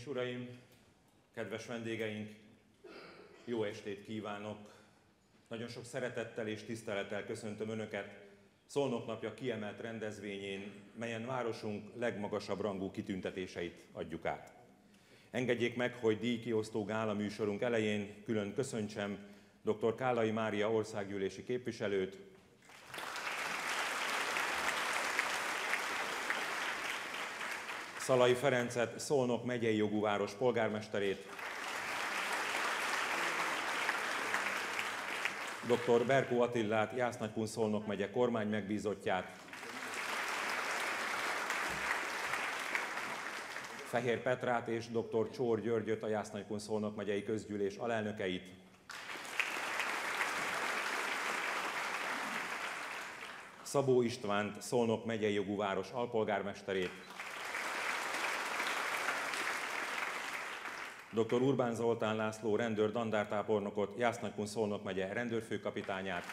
és uraim, kedves vendégeink, jó estét kívánok! Nagyon sok szeretettel és tisztelettel köszöntöm Önöket Szolnok napja kiemelt rendezvényén, melyen városunk legmagasabb rangú kitüntetéseit adjuk át. Engedjék meg, hogy díjkiosztó gála műsorunk elején külön köszöntsem dr. Kálai Mária országgyűlési képviselőt, Szalai Ferencet, Szolnok megyei jogú város polgármesterét, dr. Berkó Attillát, Jásznagykun Szolnok megye kormány megbízottját, Fehér Petrát és dr. Csór Györgyöt, a Jásznagykun Szolnok megyei közgyűlés alelnökeit, Szabó Istvánt, Szolnok megyei jogú város alpolgármesterét, dr. Urbán Zoltán László rendőr dandártábornokot, Jásznagykun Szolnok megye rendőrfőkapitányát,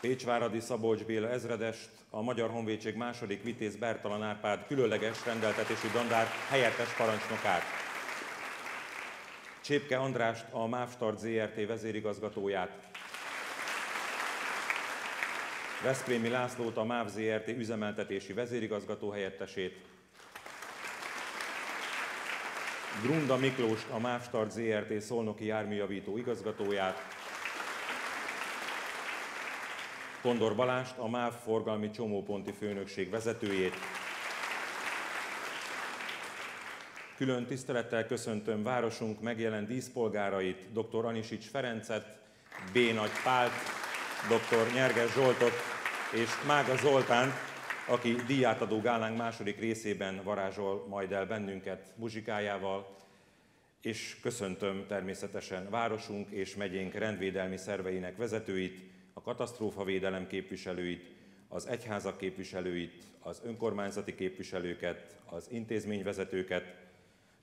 Pécsváradi Szabolcs Béla ezredest, a Magyar Honvédség második vitéz Bertalan Árpád különleges rendeltetésű dandár helyettes parancsnokát, Csépke Andrást, a Mávstart ZRT vezérigazgatóját, Veszprémi Lászlót, a MÁV ZRT üzemeltetési vezérigazgató helyettesét, Grunda Miklós, a Mávstart ZRT szolnoki járműjavító igazgatóját, Kondor Balást, a MÁV forgalmi csomóponti főnökség vezetőjét. Külön tisztelettel köszöntöm városunk megjelent díszpolgárait, dr. Anisics Ferencet, B. Nagy Pált, dr. Nyerges Zsoltot és Mága Zoltánt, aki díjátadó gálánk második részében varázsol majd el bennünket muzsikájával, és köszöntöm természetesen városunk és megyénk rendvédelmi szerveinek vezetőit, a katasztrófavédelem képviselőit, az egyházak képviselőit, az önkormányzati képviselőket, az intézményvezetőket,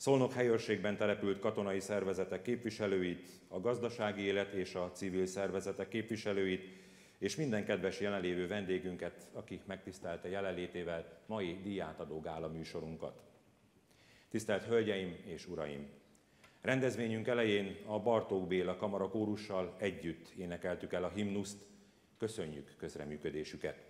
Szolnok helyőrségben települt katonai szervezetek képviselőit, a gazdasági élet és a civil szervezetek képviselőit, és minden kedves jelenlévő vendégünket, aki megtisztelte jelenlétével mai díjátadó gála műsorunkat. Tisztelt Hölgyeim és Uraim! Rendezvényünk elején a Bartók Béla Kamara kórussal együtt énekeltük el a himnuszt, köszönjük közreműködésüket.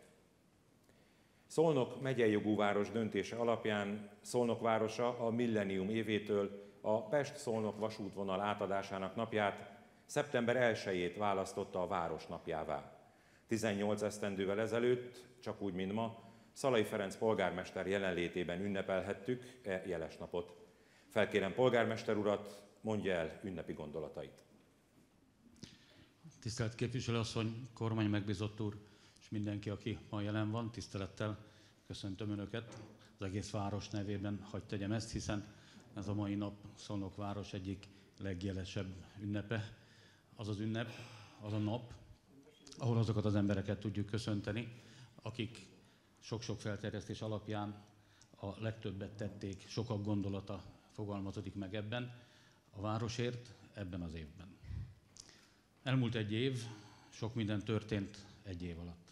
Szolnok megyei jogú város döntése alapján Szolnok városa a millennium évétől a Pest-Szolnok vasútvonal átadásának napját, szeptember 1-ét választotta a város napjává. 18 esztendővel ezelőtt, csak úgy, mint ma, Szalai Ferenc polgármester jelenlétében ünnepelhettük e jeles napot. Felkérem polgármester urat, mondja el ünnepi gondolatait. Tisztelt képviselőasszony, kormány megbízott úr, és mindenki, aki ma jelen van, tisztelettel köszöntöm Önöket. Az egész város nevében hagy tegyem ezt, hiszen ez a mai nap Szolnok város egyik legjelesebb ünnepe. Az az ünnep, az a nap, ahol azokat az embereket tudjuk köszönteni, akik sok-sok felterjesztés alapján a legtöbbet tették, sokak gondolata fogalmazódik meg ebben, a városért ebben az évben. Elmúlt egy év, sok minden történt egy év alatt.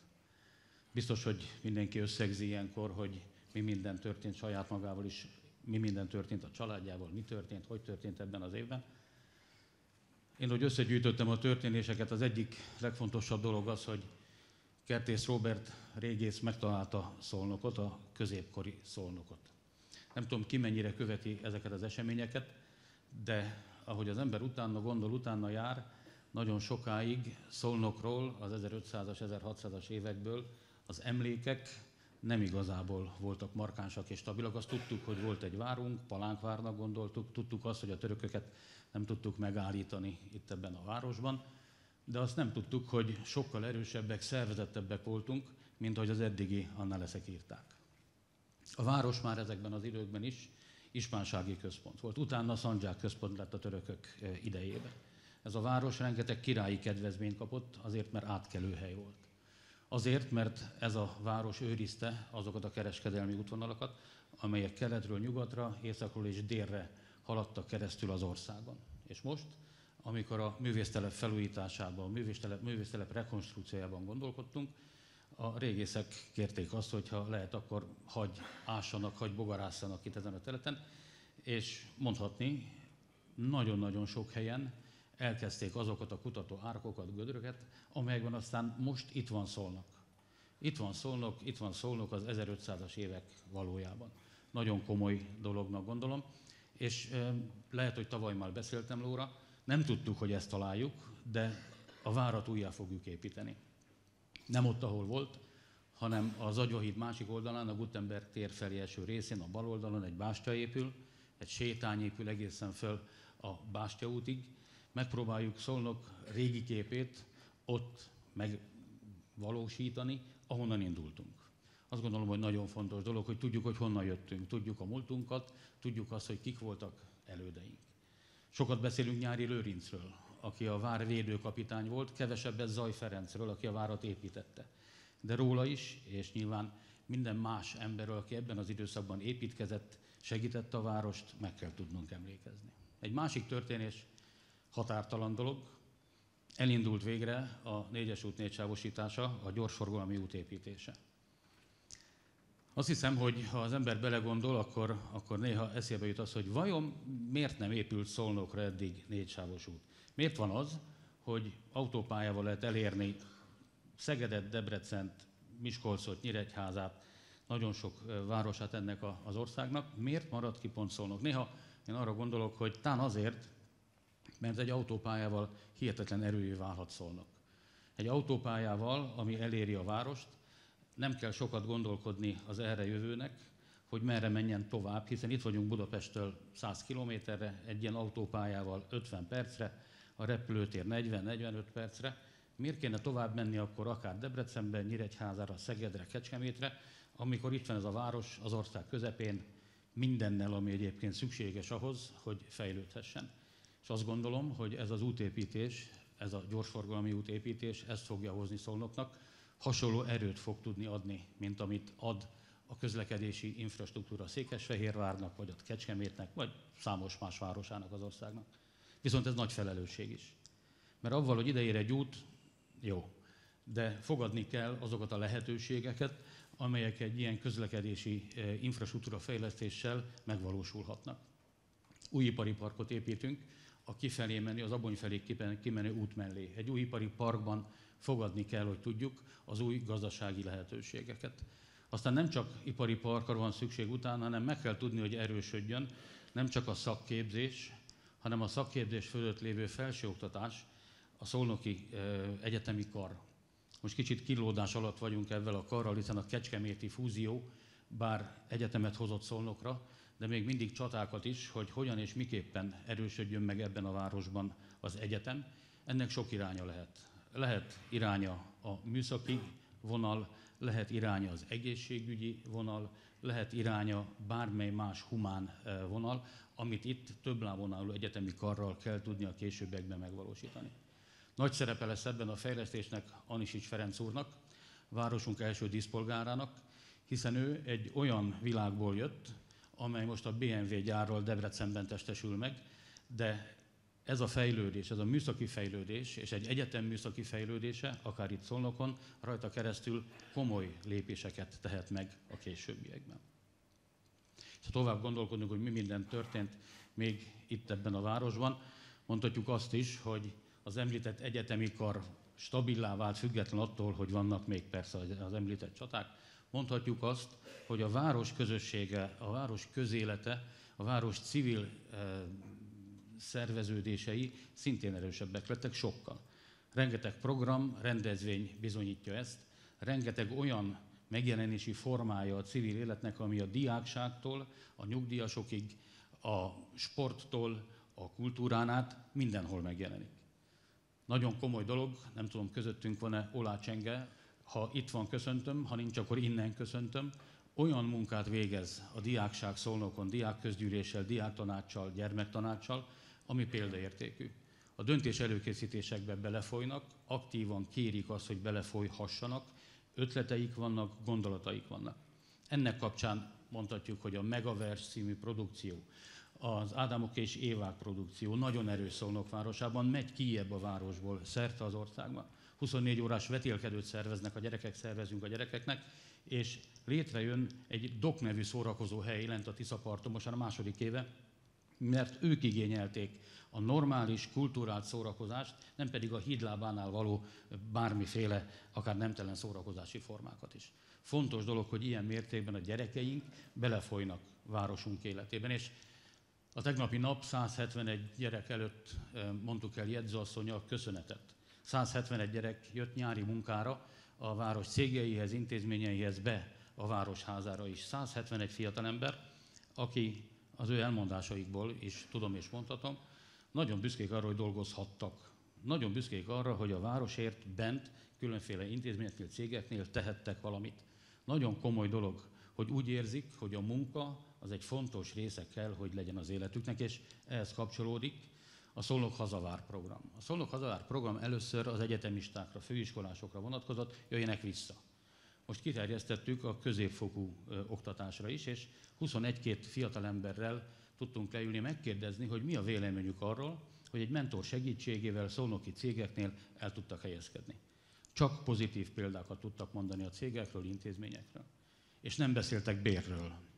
Biztos, hogy mindenki összegzi ilyenkor, hogy mi minden történt saját magával is, mi minden történt a családjával, mi történt, hogy történt ebben az évben. Én, hogy összegyűjtöttem a történéseket, az egyik legfontosabb dolog az, hogy Kertész Robert régész megtalálta Szolnokot, a középkori Szolnokot. Nem tudom, ki mennyire követi ezeket az eseményeket, de ahogy az ember utána gondol, utána jár, nagyon sokáig Szolnokról, az 1500-as, 1600-as évekből az emlékek nem igazából voltak markánsak és stabilak. Azt tudtuk, hogy volt egy várunk, Palánkvárnak gondoltuk, tudtuk azt, hogy a törököket nem tudtuk megállítani itt ebben a városban, de azt nem tudtuk, hogy sokkal erősebbek, szervezettebbek voltunk, mint ahogy az eddigi annáleszek írták. A város már ezekben az időkben is ispánsági központ volt. Utána Szandzsák központ lett a törökök eh, idejében. Ez a város rengeteg királyi kedvezményt kapott, azért, mert átkelőhely volt. Azért, mert ez a város őrizte azokat a kereskedelmi útvonalakat, amelyek keletről nyugatra, északról és délre haladtak keresztül az országon. És most, amikor a művésztelep felújításában, a művésztelep, művésztelep rekonstrukciójában gondolkodtunk, a régészek kérték azt, hogy ha lehet, akkor hagy ássanak, hagy bogarászanak itt ezen a területen, és mondhatni, nagyon-nagyon sok helyen elkezdték azokat a kutató árkokat, gödröket, amelyekben aztán most itt van szólnak. Itt van szólnak, itt van szólnak az 1500-as évek valójában. Nagyon komoly dolognak gondolom, és lehet, hogy tavaly már beszéltem Lóra, nem tudtuk, hogy ezt találjuk, de a várat újjá fogjuk építeni. Nem ott, ahol volt, hanem az Agyvahíd másik oldalán, a Gutenberg tér felé eső részén, a bal oldalon egy bástya épül, egy sétány épül egészen föl a Bástya útig. Megpróbáljuk Szolnok régi képét ott megvalósítani, ahonnan indultunk. Azt gondolom, hogy nagyon fontos dolog, hogy tudjuk, hogy honnan jöttünk, tudjuk a múltunkat, tudjuk azt, hogy kik voltak elődeink. Sokat beszélünk Nyári Lőrincről, aki a vár védőkapitány volt, kevesebbet Zaj Ferencről, aki a várat építette. De róla is, és nyilván minden más emberről, aki ebben az időszakban építkezett, segítette a várost, meg kell tudnunk emlékezni. Egy másik történés, határtalan dolog, elindult végre a négyes út négysávosítása, a gyorsforgalmi út építése. Azt hiszem, hogy ha az ember belegondol, akkor, akkor néha eszébe jut az, hogy vajon miért nem épült Szolnokra eddig négysávos út? Miért van az, hogy autópályával lehet elérni Szegedet, Debrecent, Miskolcot, Nyíregyházát, nagyon sok városát ennek az országnak. Miért maradt ki pont Szolnok? Néha én arra gondolok, hogy talán azért, mert egy autópályával hihetetlen erőjű válhat Szolnok. Egy autópályával, ami eléri a várost, nem kell sokat gondolkodni az erre jövőnek, hogy merre menjen tovább, hiszen itt vagyunk Budapesttől 100 kilométerre, egy ilyen autópályával 50 percre, a repülőtér 40-45 percre. Miért kéne tovább menni akkor akár Debrecenben, Nyíregyházára, Szegedre, Kecskemétre, amikor itt van ez a város az ország közepén, mindennel, ami egyébként szükséges ahhoz, hogy fejlődhessen. És azt gondolom, hogy ez az útépítés, ez a gyorsforgalmi útépítés, ezt fogja hozni Szolnoknak, hasonló erőt fog tudni adni, mint amit ad a közlekedési infrastruktúra Székesfehérvárnak, vagy a Kecskemétnek, vagy számos más városának az országnak. Viszont ez nagy felelősség is. Mert avval, hogy ideér egy út, jó, de fogadni kell azokat a lehetőségeket, amelyek egy ilyen közlekedési eh, infrastruktúra fejlesztéssel megvalósulhatnak. Új ipari parkot építünk, a kifelé menő, az Abony felé kimenő út mellé. Egy új ipari parkban fogadni kell, hogy tudjuk az új gazdasági lehetőségeket. Aztán nem csak ipari parkra van szükség utána, hanem meg kell tudni, hogy erősödjön nem csak a szakképzés, hanem a szakképzés fölött lévő felsőoktatás, a szolnoki egyetemi kar. Most kicsit kilódás alatt vagyunk ezzel a karral, hiszen a Kecskeméti fúzió bár egyetemet hozott Szolnokra, de még mindig csatákat is, hogy hogyan és miképpen erősödjön meg ebben a városban az egyetem. Ennek sok iránya lehet. Lehet iránya a műszaki vonal, lehet iránya az egészségügyi vonal, lehet iránya bármely más humán eh, vonal, amit itt több lábon egyetemi karral kell tudni a későbbiekben megvalósítani. Nagy szerepe lesz ebben a fejlesztésnek Anisics Ferenc úrnak, városunk első díszpolgárának, hiszen ő egy olyan világból jött, amely most a BMW gyárral Debrecenben testesül meg, de ez a fejlődés, ez a műszaki fejlődés, és egy egyetem műszaki fejlődése, akár itt Szolnokon, rajta keresztül komoly lépéseket tehet meg a későbbiekben. És ha tovább gondolkodunk, hogy mi minden történt még itt ebben a városban, mondhatjuk azt is, hogy az említett egyetemi kar stabilá vált, független attól, hogy vannak még persze az említett csaták. Mondhatjuk azt, hogy a város közössége, a város közélete, a város civil eh, szerveződései szintén erősebbek lettek sokkal. Rengeteg program, rendezvény bizonyítja ezt, rengeteg olyan megjelenési formája a civil életnek, ami a diákságtól, a nyugdíjasokig, a sporttól, a kultúrán át mindenhol megjelenik. Nagyon komoly dolog, nem tudom, közöttünk van-e Olá Csenge, ha itt van, köszöntöm, ha nincs, akkor innen köszöntöm. Olyan munkát végez a diákság szolnokon, diákközgyűléssel, diáktanácssal, gyermektanácssal, ami példaértékű. A döntés előkészítésekbe belefolynak, aktívan kérik azt, hogy belefolyhassanak, ötleteik vannak, gondolataik vannak. Ennek kapcsán mondhatjuk, hogy a Megaverse című produkció, az Ádámok és Évák produkció nagyon erős Szolnok városában, megy kiebb a városból, szerte az országban. 24 órás vetélkedőt szerveznek a gyerekek, szervezünk a gyerekeknek, és létrejön egy DOK nevű szórakozó hely lent a Tiszaparton, most már a második éve, mert ők igényelték a normális, kulturált szórakozást, nem pedig a hídlábánál való bármiféle, akár nemtelen szórakozási formákat is. Fontos dolog, hogy ilyen mértékben a gyerekeink belefolynak városunk életében, és a tegnapi nap 171 gyerek előtt eh, mondtuk el jegyzőasszonya köszönetet. 171 gyerek jött nyári munkára a város cégeihez, intézményeihez be a városházára is. 171 fiatalember, aki az ő elmondásaikból is tudom és mondhatom, nagyon büszkék arra, hogy dolgozhattak. Nagyon büszkék arra, hogy a városért bent különféle intézményeknél, cégeknél tehettek valamit. Nagyon komoly dolog, hogy úgy érzik, hogy a munka az egy fontos része kell, hogy legyen az életüknek, és ehhez kapcsolódik a Szolnok Hazavár program. A Szolnok Hazavár program először az egyetemistákra, főiskolásokra vonatkozott, jöjjenek vissza. Most kiterjesztettük a középfokú ö, oktatásra is, és 21-két fiatalemberrel tudtunk leülni, megkérdezni, hogy mi a véleményük arról, hogy egy mentor segítségével szolnoki cégeknél el tudtak helyezkedni. Csak pozitív példákat tudtak mondani a cégekről, intézményekről. És nem beszéltek bérről.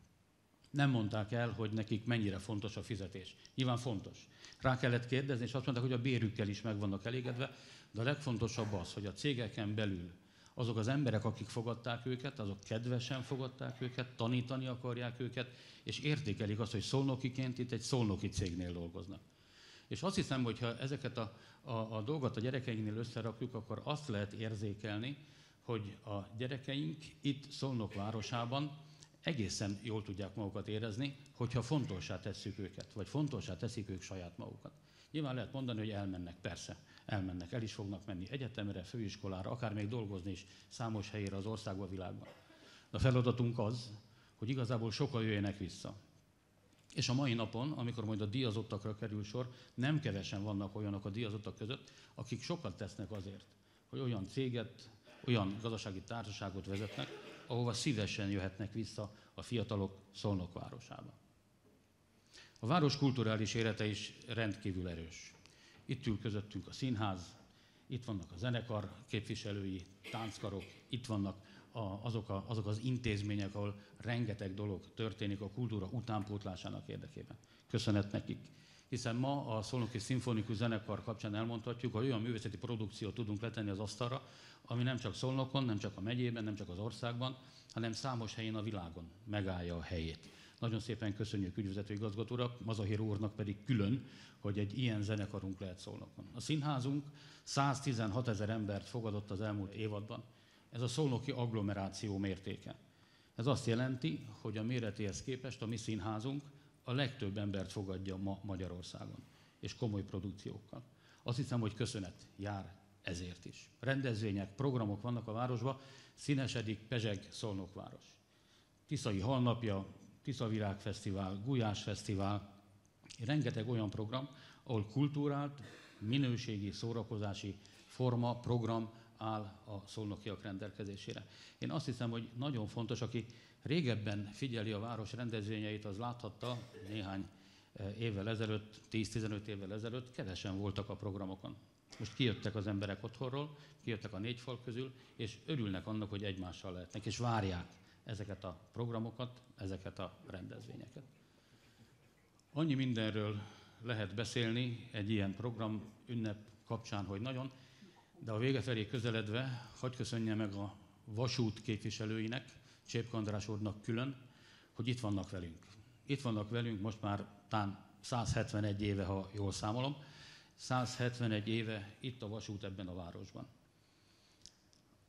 Nem mondták el, hogy nekik mennyire fontos a fizetés. Nyilván fontos. Rá kellett kérdezni, és azt mondták, hogy a bérükkel is meg vannak elégedve, de a legfontosabb az, hogy a cégeken belül azok az emberek, akik fogadták őket, azok kedvesen fogadták őket, tanítani akarják őket, és értékelik azt, hogy szolnokiként itt egy szolnoki cégnél dolgoznak. És azt hiszem, hogy ha ezeket a, a, a dolgot a gyerekeinknél összerakjuk, akkor azt lehet érzékelni, hogy a gyerekeink itt Szolnok városában egészen jól tudják magukat érezni, hogyha fontosá tesszük őket, vagy fontosá teszik ők saját magukat. Nyilván lehet mondani, hogy elmennek, persze, elmennek, el is fognak menni egyetemre, főiskolára, akár még dolgozni is számos helyére az országban, világban. De a feladatunk az, hogy igazából sokan jöjjenek vissza. És a mai napon, amikor majd a díjazottakra kerül sor, nem kevesen vannak olyanok a díjazottak között, akik sokat tesznek azért, hogy olyan céget, olyan gazdasági társaságot vezetnek, ahova szívesen jöhetnek vissza a fiatalok Szolnok városába. A város kulturális élete is rendkívül erős. Itt ül közöttünk a színház, itt vannak a zenekar képviselői, tánckarok, itt vannak a, azok, a, azok az intézmények, ahol rengeteg dolog történik a kultúra utánpótlásának érdekében. Köszönet nekik. Hiszen ma a Szolnoki Szimfonikus Zenekar kapcsán elmondhatjuk, hogy olyan művészeti produkciót tudunk letenni az asztalra, ami nem csak Szolnokon, nem csak a megyében, nem csak az országban, hanem számos helyén a világon megállja a helyét. Nagyon szépen köszönjük ügyvezető igazgatóra, Mazahir úrnak pedig külön, hogy egy ilyen zenekarunk lehet Szolnokon. A színházunk 116 ezer embert fogadott az elmúlt évadban. Ez a szolnoki agglomeráció mértéke. Ez azt jelenti, hogy a méretéhez képest a mi színházunk a legtöbb embert fogadja ma Magyarországon, és komoly produkciókkal. Azt hiszem, hogy köszönet jár ezért is. Rendezvények, programok vannak a városban, színesedik Pezseg Szolnokváros. Tiszai Halnapja, Tiszavirág Fesztivál, Gulyás Fesztivál, rengeteg olyan program, ahol kultúrált, minőségi szórakozási forma, program áll a szolnokiak rendelkezésére. Én azt hiszem, hogy nagyon fontos, aki régebben figyeli a város rendezvényeit, az láthatta néhány eh, évvel ezelőtt, 10-15 évvel ezelőtt, kevesen voltak a programokon. Most kijöttek az emberek otthonról, kijöttek a négy fal közül, és örülnek annak, hogy egymással lehetnek, és várják ezeket a programokat, ezeket a rendezvényeket. Annyi mindenről lehet beszélni egy ilyen program ünnep kapcsán, hogy nagyon, de a vége felé közeledve, hagyj köszönje meg a vasút képviselőinek, Csépk András úrnak külön, hogy itt vannak velünk. Itt vannak velünk most már tán 171 éve, ha jól számolom, 171 éve itt a vasút ebben a városban.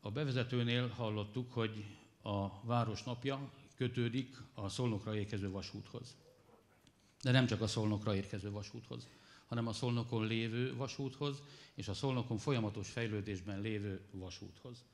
A bevezetőnél hallottuk, hogy a város napja kötődik a Szolnokra érkező vasúthoz. De nem csak a Szolnokra érkező vasúthoz, hanem a Szolnokon lévő vasúthoz, és a Szolnokon folyamatos fejlődésben lévő vasúthoz.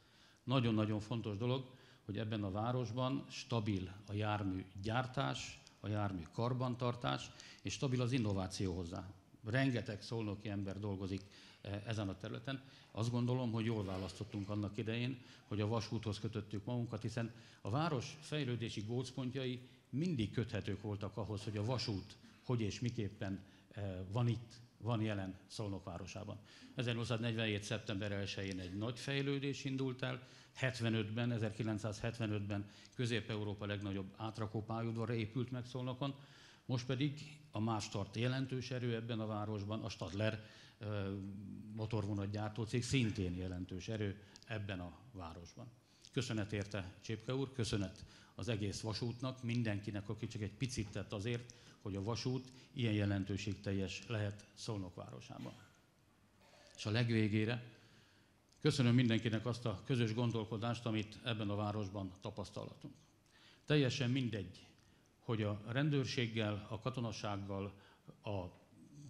Nagyon-nagyon fontos dolog, hogy ebben a városban stabil a jármű gyártás, a jármű karbantartás, és stabil az innováció hozzá. Rengeteg szolnoki ember dolgozik eh, ezen a területen. Azt gondolom, hogy jól választottunk annak idején, hogy a vasúthoz kötöttük magunkat, hiszen a város fejlődési gócpontjai mindig köthetők voltak ahhoz, hogy a vasút hogy és miképpen van itt van jelen Szolnok városában. 1847. szeptember 1-én egy nagy fejlődés indult el, 75-ben, 1975-ben Közép-Európa legnagyobb átrakópályaudvarra épült meg Szolnokon, most pedig a más tart jelentős erő ebben a városban, a Stadler motorvonatgyártó cég szintén jelentős erő ebben a városban. Köszönet érte Csépke úr, köszönet az egész vasútnak, mindenkinek, aki csak egy picit tett azért, hogy a vasút ilyen jelentőségteljes lehet Szolnok városában. És a legvégére köszönöm mindenkinek azt a közös gondolkodást, amit ebben a városban tapasztalhatunk. Teljesen mindegy, hogy a rendőrséggel, a katonasággal, a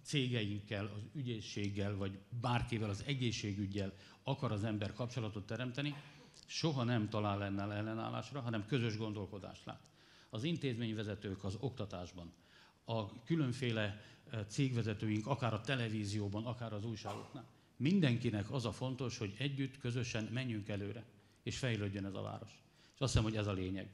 cégeinkkel, az ügyészséggel, vagy bárkivel, az egészségügyel akar az ember kapcsolatot teremteni, soha nem talál ennel ellenállásra, hanem közös gondolkodást lát. Az intézményvezetők az oktatásban, a különféle e, cégvezetőink, akár a televízióban, akár az újságoknál. Mindenkinek az a fontos, hogy együtt, közösen menjünk előre, és fejlődjön ez a város. És azt hiszem, hogy ez a lényeg.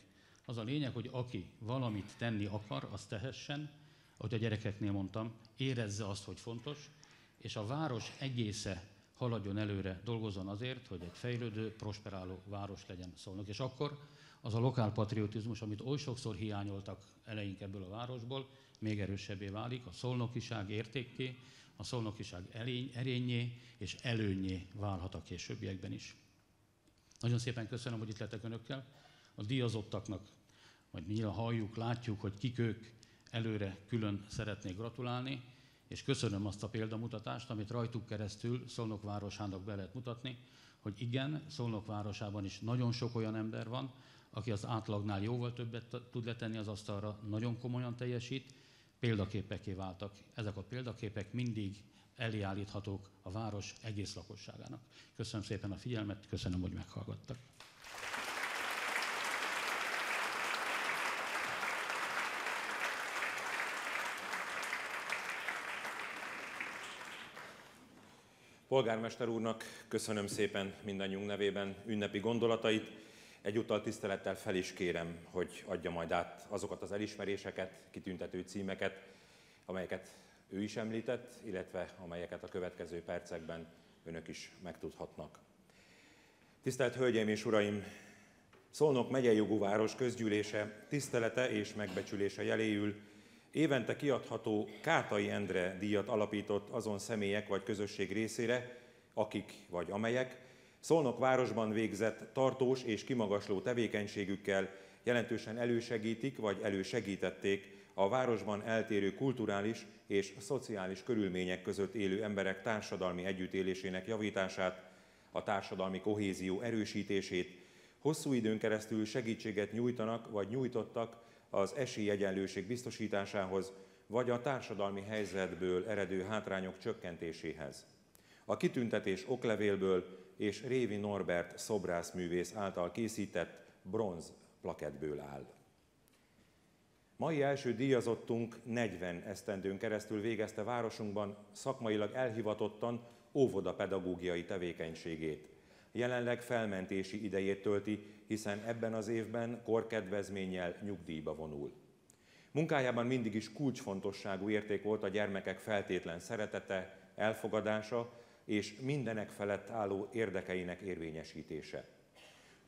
Az a lényeg, hogy aki valamit tenni akar, az tehessen, ahogy a gyerekeknél mondtam, érezze azt, hogy fontos, és a város egésze haladjon előre, dolgozzon azért, hogy egy fejlődő, prosperáló város legyen szólnak. És akkor az a lokál patriotizmus, amit oly sokszor hiányoltak eleink ebből a városból, még erősebbé válik, a szolnokiság értékké, a szolnokiság elény, erényé és előnyé válhat a későbbiekben is. Nagyon szépen köszönöm, hogy itt lettek önökkel. A díjazottaknak, majd mi halljuk, látjuk, hogy kik ők, előre külön szeretnék gratulálni, és köszönöm azt a példamutatást, amit rajtuk keresztül Szolnok városának be lehet mutatni, hogy igen, Szolnok városában is nagyon sok olyan ember van, aki az átlagnál jóval többet tud letenni az asztalra, nagyon komolyan teljesít, példaképeké váltak. Ezek a példaképek mindig eléállíthatók a város egész lakosságának. Köszönöm szépen a figyelmet, köszönöm, hogy meghallgattak. Polgármester úrnak köszönöm szépen mindannyiunk nevében ünnepi gondolatait. Egyúttal tisztelettel fel is kérem, hogy adja majd át azokat az elismeréseket, kitüntető címeket, amelyeket ő is említett, illetve amelyeket a következő percekben önök is megtudhatnak. Tisztelt Hölgyeim és Uraim! Szolnok megyei jogú város közgyűlése tisztelete és megbecsülése jeléül évente kiadható Kátai Endre díjat alapított azon személyek vagy közösség részére, akik vagy amelyek Szolnok városban végzett tartós és kimagasló tevékenységükkel jelentősen elősegítik vagy elősegítették a városban eltérő kulturális és szociális körülmények között élő emberek társadalmi együttélésének javítását, a társadalmi kohézió erősítését, hosszú időn keresztül segítséget nyújtanak vagy nyújtottak az esélyegyenlőség biztosításához, vagy a társadalmi helyzetből eredő hátrányok csökkentéséhez. A kitüntetés oklevélből és Révi Norbert szobrászművész által készített bronz plakettből áll. Mai első díjazottunk 40 esztendőn keresztül végezte városunkban szakmailag elhivatottan óvodapedagógiai tevékenységét. Jelenleg felmentési idejét tölti, hiszen ebben az évben korkedvezménnyel nyugdíjba vonul. Munkájában mindig is kulcsfontosságú érték volt a gyermekek feltétlen szeretete, elfogadása és mindenek felett álló érdekeinek érvényesítése.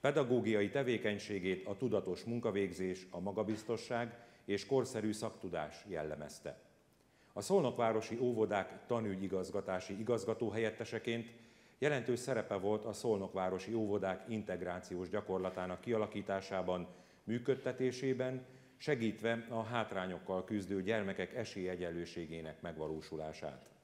Pedagógiai tevékenységét a tudatos munkavégzés, a magabiztosság és korszerű szaktudás jellemezte. A Szolnokvárosi óvodák tanügyigazgatási igazgató helyetteseként jelentős szerepe volt a Szolnokvárosi óvodák integrációs gyakorlatának kialakításában, működtetésében, segítve a hátrányokkal küzdő gyermekek esélyegyenlőségének megvalósulását.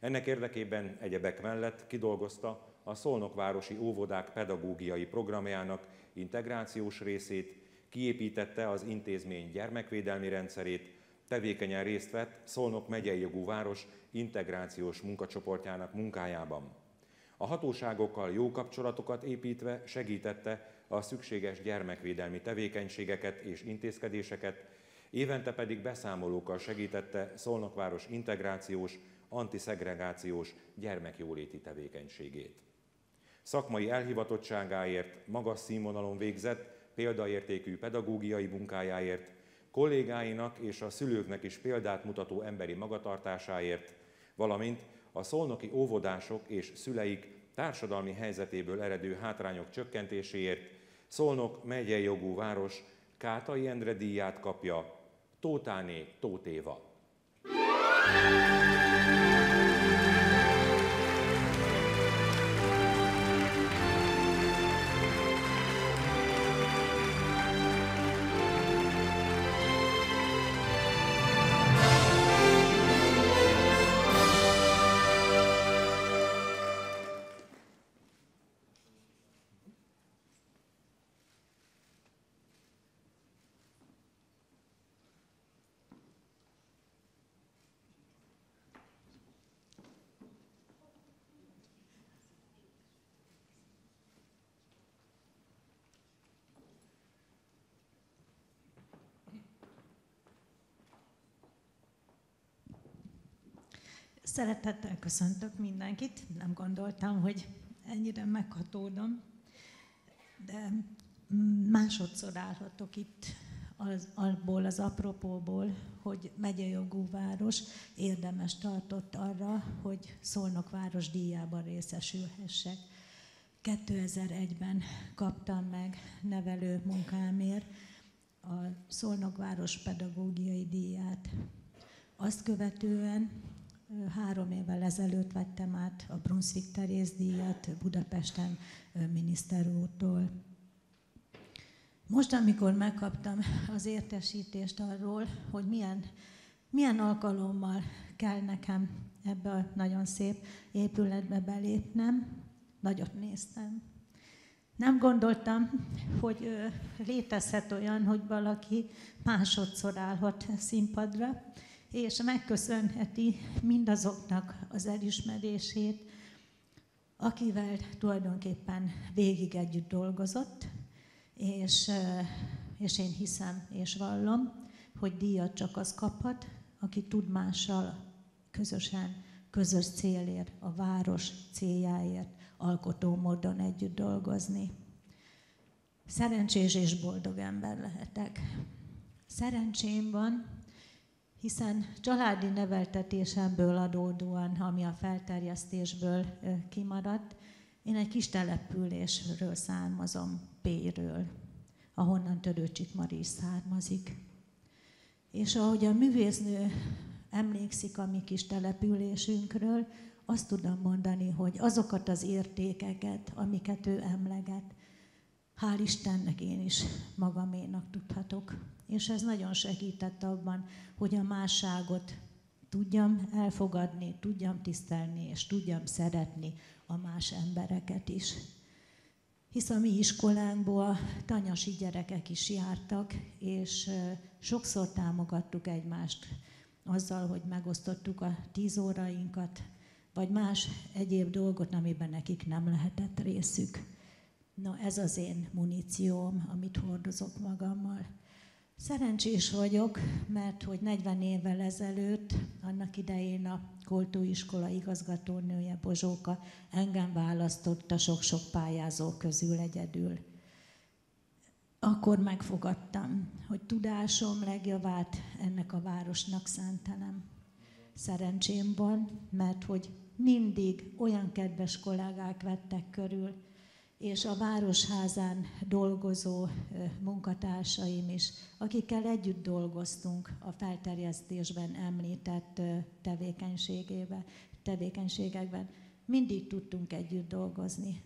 Ennek érdekében egyebek mellett kidolgozta a Szolnokvárosi óvodák pedagógiai programjának integrációs részét, kiépítette az intézmény gyermekvédelmi rendszerét, tevékenyen részt vett Szolnok megyei jogú város integrációs munkacsoportjának munkájában. A hatóságokkal jó kapcsolatokat építve segítette a szükséges gyermekvédelmi tevékenységeket és intézkedéseket, évente pedig beszámolókkal segítette Szolnokváros integrációs, antiszegregációs gyermekjóléti tevékenységét. Szakmai elhivatottságáért, magas színvonalon végzett, példaértékű pedagógiai munkájáért, kollégáinak és a szülőknek is példát mutató emberi magatartásáért, valamint a szolnoki óvodások és szüleik társadalmi helyzetéből eredő hátrányok csökkentéséért Szolnok megyei jogú város Kátai Endre díját kapja Tótáné Tótéva. Bye. Szeretettel köszöntök mindenkit. Nem gondoltam, hogy ennyire meghatódom, de másodszor állhatok itt az, abból az apropóból, hogy megyejogú város érdemes tartott arra, hogy Szolnok város díjában részesülhessek. 2001-ben kaptam meg nevelő munkámért a Szolnok város pedagógiai díját. Azt követően Három évvel ezelőtt vettem át a Brunswick Teréz díjat Budapesten miniszter úrtól. Most, amikor megkaptam az értesítést arról, hogy milyen, milyen alkalommal kell nekem ebbe a nagyon szép épületbe belépnem, nagyot néztem. Nem gondoltam, hogy létezhet olyan, hogy valaki másodszor állhat színpadra, és megköszönheti mindazoknak az elismerését, akivel tulajdonképpen végig együtt dolgozott, és, és én hiszem és vallom, hogy díjat csak az kaphat, aki tud mással közösen, közös célért, a város céljáért alkotó módon együtt dolgozni. Szerencsés és boldog ember lehetek. Szerencsém van, hiszen családi neveltetésemből adódóan, ami a felterjesztésből kimaradt, én egy kis településről származom, Péről, ahonnan Törőcsik Mari is származik. És ahogy a művésznő emlékszik a mi kis településünkről, azt tudom mondani, hogy azokat az értékeket, amiket ő emleget, hál' Istennek én is magaménak tudhatok és ez nagyon segített abban, hogy a másságot tudjam elfogadni, tudjam tisztelni, és tudjam szeretni a más embereket is. Hisz a mi iskolánkból tanyasi gyerekek is jártak, és sokszor támogattuk egymást azzal, hogy megosztottuk a tíz órainkat, vagy más egyéb dolgot, amiben nekik nem lehetett részük. Na ez az én munícióm, amit hordozok magammal. Szerencsés vagyok, mert hogy 40 évvel ezelőtt, annak idején a Koltóiskola igazgatónője Bozsóka engem választotta sok-sok pályázó közül egyedül. Akkor megfogadtam, hogy tudásom legjavát ennek a városnak szentelem. Szerencsém van, mert hogy mindig olyan kedves kollégák vettek körül, és a Városházán dolgozó munkatársaim is, akikkel együtt dolgoztunk a felterjesztésben említett tevékenységében, tevékenységekben, mindig tudtunk együtt dolgozni.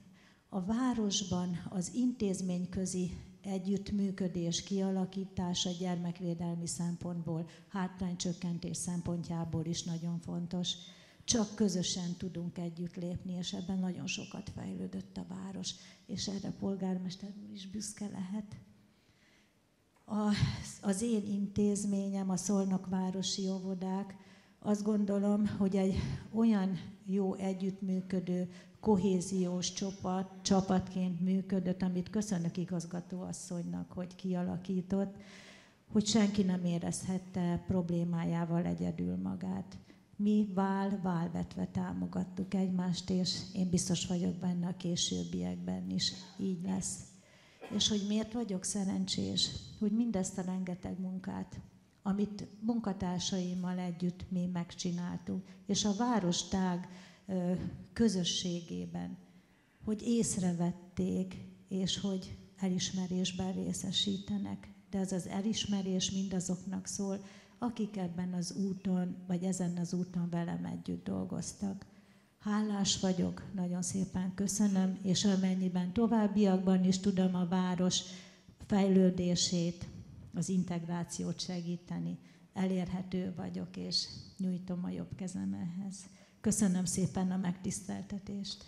A városban az intézményközi együttműködés kialakítása gyermekvédelmi szempontból, hátránycsökkentés szempontjából is nagyon fontos csak közösen tudunk együtt lépni, és ebben nagyon sokat fejlődött a város, és erre a polgármester úr is büszke lehet. A, az én intézményem, a Szolnok Városi Óvodák, azt gondolom, hogy egy olyan jó együttműködő, kohéziós csapat, csapatként működött, amit köszönök igazgatóasszonynak, hogy kialakított, hogy senki nem érezhette problémájával egyedül magát mi vál, válvetve támogattuk egymást, és én biztos vagyok benne a későbbiekben is így lesz. És hogy miért vagyok szerencsés, hogy mindezt a rengeteg munkát amit munkatársaimmal együtt mi megcsináltunk, és a várostág közösségében, hogy észrevették, és hogy elismerésben részesítenek. De az az elismerés mindazoknak szól, akik ebben az úton, vagy ezen az úton velem együtt dolgoztak. Hálás vagyok, nagyon szépen köszönöm, és amennyiben továbbiakban is tudom a város fejlődését, az integrációt segíteni, elérhető vagyok, és nyújtom a jobb kezem ehhez. Köszönöm szépen a megtiszteltetést.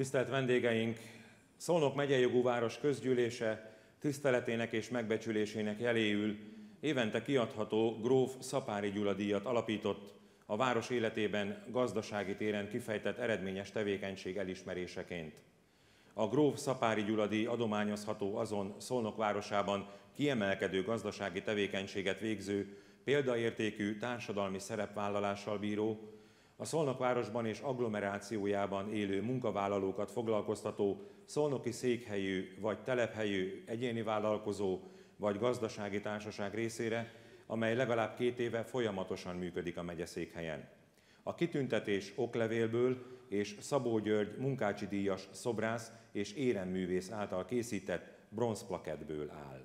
Tisztelt vendégeink, Szolnok megyei jogú város közgyűlése tiszteletének és megbecsülésének jeléül évente kiadható Gróf Szapári Gyula díjat alapított a város életében gazdasági téren kifejtett eredményes tevékenység elismeréseként. A Gróf Szapári Gyula díj adományozható azon Szolnok városában kiemelkedő gazdasági tevékenységet végző, példaértékű társadalmi szerepvállalással bíró, a Szolnokvárosban és agglomerációjában élő munkavállalókat foglalkoztató szolnoki székhelyű vagy telephelyű egyéni vállalkozó vagy gazdasági társaság részére, amely legalább két éve folyamatosan működik a megyeszékhelyen. A kitüntetés oklevélből és Szabó György munkácsi díjas szobrász és éremművész által készített bronzplakettből áll.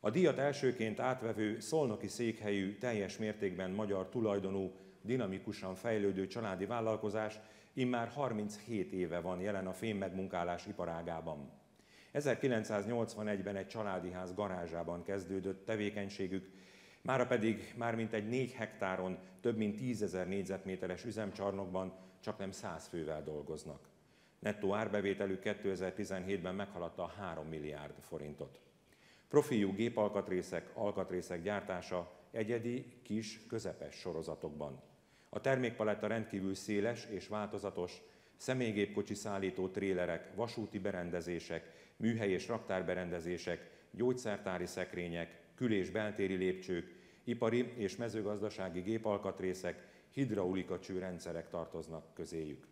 A díjat elsőként átvevő szolnoki székhelyű teljes mértékben magyar tulajdonú dinamikusan fejlődő családi vállalkozás immár 37 éve van jelen a fémmegmunkálás iparágában. 1981-ben egy családi ház garázsában kezdődött tevékenységük, mára pedig már mint egy 4 hektáron több mint 10 ezer négyzetméteres üzemcsarnokban csak nem 100 fővel dolgoznak. Nettó árbevételük 2017-ben meghaladta a 3 milliárd forintot. Profiú gépalkatrészek, alkatrészek gyártása egyedi, kis, közepes sorozatokban. A termékpaletta rendkívül széles és változatos, személygépkocsi szállító trélerek, vasúti berendezések, műhely és raktárberendezések, gyógyszertári szekrények, kül- és beltéri lépcsők, ipari és mezőgazdasági gépalkatrészek, hidraulika csőrendszerek tartoznak közéjük.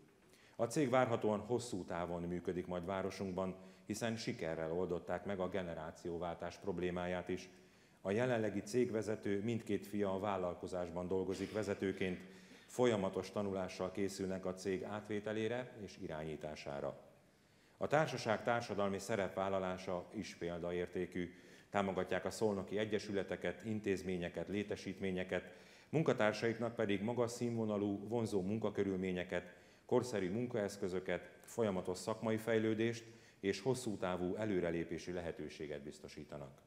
A cég várhatóan hosszú távon működik majd városunkban, hiszen sikerrel oldották meg a generációváltás problémáját is. A jelenlegi cégvezető mindkét fia a vállalkozásban dolgozik vezetőként, folyamatos tanulással készülnek a cég átvételére és irányítására. A társaság társadalmi szerepvállalása is példaértékű, támogatják a szolnoki egyesületeket, intézményeket, létesítményeket, munkatársaiknak pedig magas színvonalú, vonzó munkakörülményeket, korszerű munkaeszközöket, folyamatos szakmai fejlődést és hosszú távú előrelépési lehetőséget biztosítanak.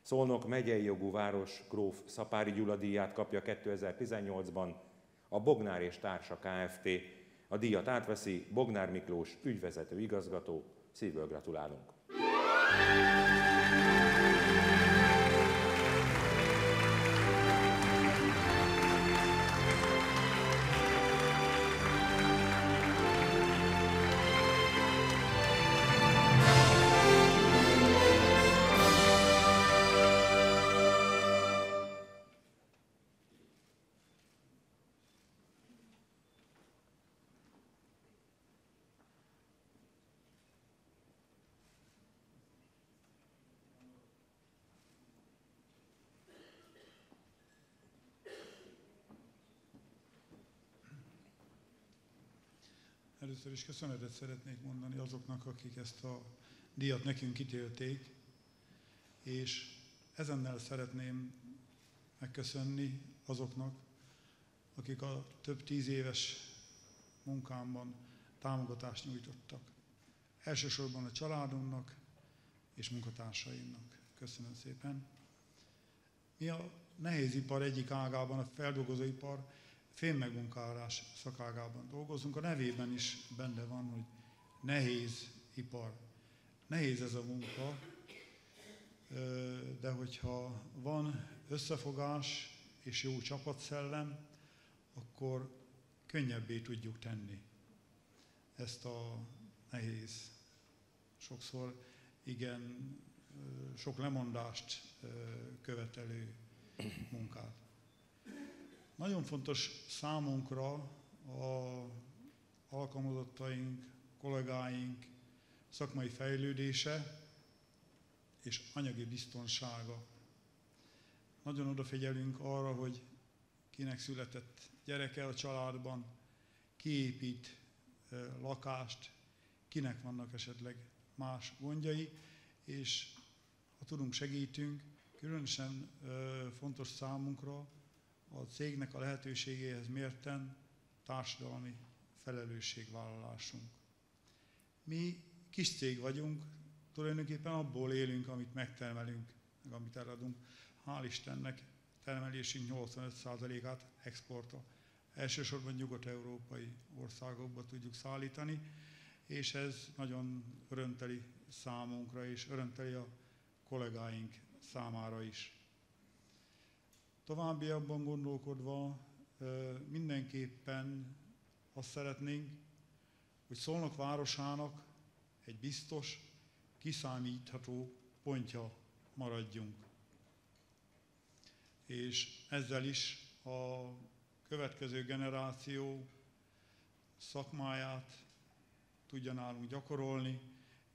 Szolnok megyei jogú város gróf Szapári Gyula díját kapja 2018-ban a Bognár és Társa Kft. A díjat átveszi Bognár Miklós ügyvezető igazgató. Szívből gratulálunk! Először is köszönetet szeretnék mondani azoknak, akik ezt a díjat nekünk ítélték, és ezennel szeretném megköszönni azoknak, akik a több tíz éves munkámban támogatást nyújtottak. Elsősorban a családomnak és munkatársaimnak. Köszönöm szépen. Mi a nehézipar egyik ágában, a feldolgozóipar fémmegmunkálás szakágában dolgozunk. A nevében is benne van, hogy nehéz ipar. Nehéz ez a munka. de hogyha van összefogás és jó csapatszellem, akkor könnyebbé tudjuk tenni ezt a nehéz, sokszor igen sok lemondást követelő munkát. Nagyon fontos számunkra a alkalmazottaink, kollégáink szakmai fejlődése és anyagi biztonsága. Nagyon odafigyelünk arra, hogy kinek született gyereke a családban, kiépít lakást, kinek vannak esetleg más gondjai, és ha tudunk, segítünk. Különösen fontos számunkra a cégnek a lehetőségéhez mérten társadalmi felelősségvállalásunk. Mi kis cég vagyunk, tulajdonképpen abból élünk, amit megtermelünk, meg amit eladunk. Hál' Istennek termelésünk 85%-át exportra. Elsősorban nyugat-európai országokba tudjuk szállítani, és ez nagyon örömteli számunkra, és örömteli a kollégáink számára is. Továbbiakban gondolkodva mindenképpen azt szeretnénk, hogy Szolnok városának egy biztos, kiszámítható pontja maradjunk. És ezzel is a következő generáció szakmáját tudja nálunk gyakorolni,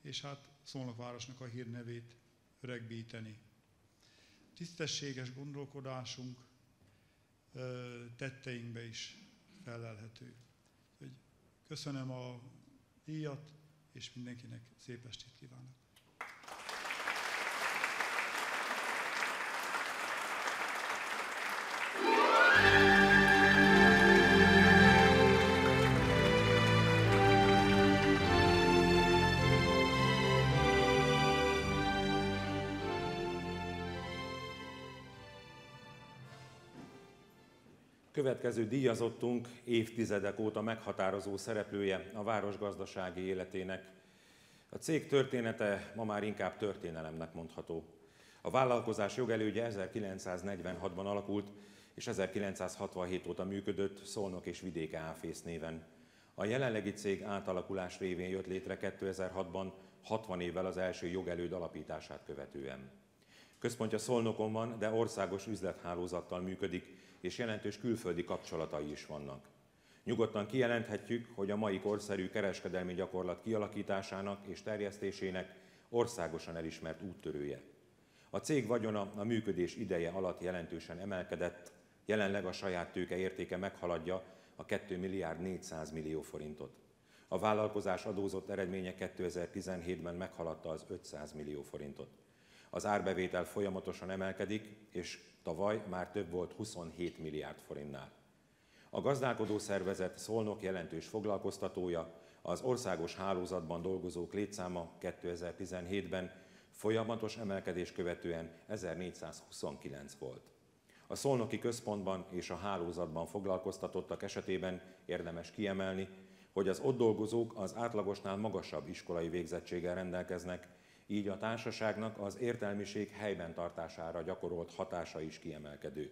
és hát Szolnokvárosnak a hírnevét öregbíteni. Tisztességes gondolkodásunk tetteinkbe is felelhető. Köszönöm a díjat, és mindenkinek szép estét kívánok. Következő díjazottunk évtizedek óta meghatározó szereplője a város gazdasági életének. A cég története ma már inkább történelemnek mondható. A vállalkozás jogelődje 1946-ban alakult, és 1967 óta működött Szolnok és Vidéke Áfész néven. A jelenlegi cég átalakulás révén jött létre 2006-ban, 60 évvel az első jogelőd alapítását követően. Központja Szolnokon van, de országos üzlethálózattal működik, és jelentős külföldi kapcsolatai is vannak. Nyugodtan kijelenthetjük, hogy a mai korszerű kereskedelmi gyakorlat kialakításának és terjesztésének országosan elismert úttörője. A cég vagyona a működés ideje alatt jelentősen emelkedett, jelenleg a saját tőke értéke meghaladja a 2 milliárd 400 millió forintot. A vállalkozás adózott eredménye 2017-ben meghaladta az 500 millió forintot. Az árbevétel folyamatosan emelkedik, és tavaly már több volt 27 milliárd forintnál. A gazdálkodó szervezet Szolnok jelentős foglalkoztatója, az országos hálózatban dolgozók létszáma 2017-ben folyamatos emelkedés követően 1429 volt. A Szolnoki központban és a hálózatban foglalkoztatottak esetében érdemes kiemelni, hogy az ott dolgozók az átlagosnál magasabb iskolai végzettséggel rendelkeznek, így a társaságnak az értelmiség helyben tartására gyakorolt hatása is kiemelkedő.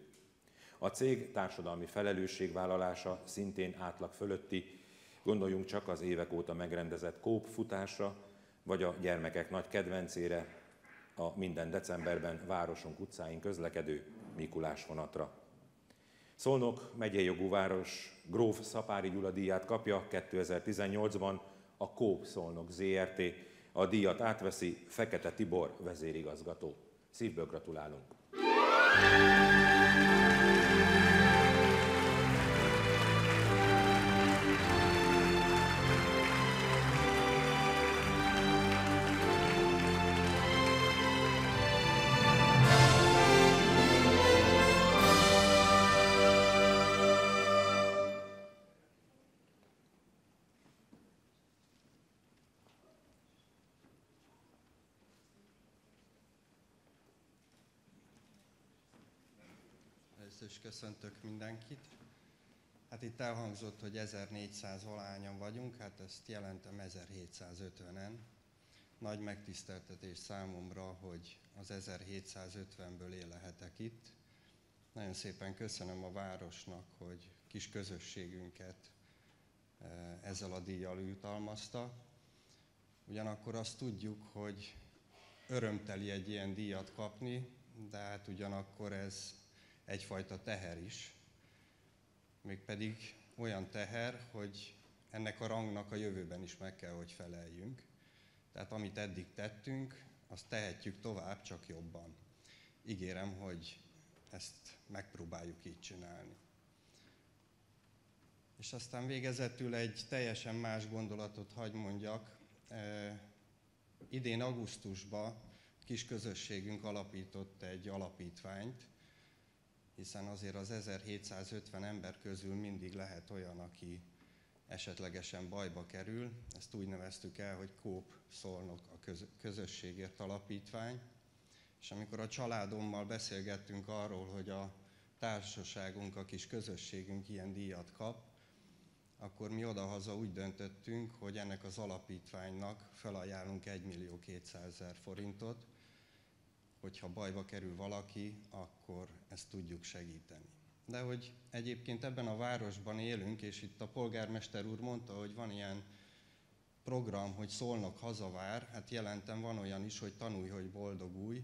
A cég társadalmi felelősségvállalása szintén átlag fölötti, gondoljunk csak az évek óta megrendezett kóp futásra, vagy a gyermekek nagy kedvencére, a minden decemberben városunk utcáin közlekedő Mikulás vonatra. Szolnok megyei jogú város Gróf Szapári Gyula díját kapja 2018-ban a Kóp Szolnok ZRT, a díjat átveszi Fekete Tibor vezérigazgató. Szívből gratulálunk! Is köszöntök mindenkit. Hát itt elhangzott, hogy 1400 valányan vagyunk, hát ezt jelentem 1750-en. nagy megtiszteltetés számomra, hogy az 1750-ből élhetek itt. Nagyon szépen köszönöm a városnak, hogy kis közösségünket eh, ezzel a díjjal jutalmazta. Ugyanakkor azt tudjuk, hogy örömteli egy ilyen díjat kapni, de hát ugyanakkor ez egyfajta teher is. Mégpedig olyan teher, hogy ennek a rangnak a jövőben is meg kell, hogy feleljünk. Tehát amit eddig tettünk, azt tehetjük tovább, csak jobban. Ígérem, hogy ezt megpróbáljuk így csinálni. És aztán végezetül egy teljesen más gondolatot hagy mondjak. E, idén augusztusban kis közösségünk alapított egy alapítványt, hiszen azért az 1750 ember közül mindig lehet olyan, aki esetlegesen bajba kerül. Ezt úgy neveztük el, hogy Kóp Szolnok a közösségért alapítvány. És amikor a családommal beszélgettünk arról, hogy a társaságunk, a kis közösségünk ilyen díjat kap, akkor mi odahaza úgy döntöttünk, hogy ennek az alapítványnak felajánlunk 1 millió 200 ezer forintot, hogyha bajba kerül valaki, akkor ezt tudjuk segíteni. De hogy egyébként ebben a városban élünk, és itt a polgármester úr mondta, hogy van ilyen program, hogy szólnak hazavár, hát jelentem van olyan is, hogy tanulj, hogy boldogulj,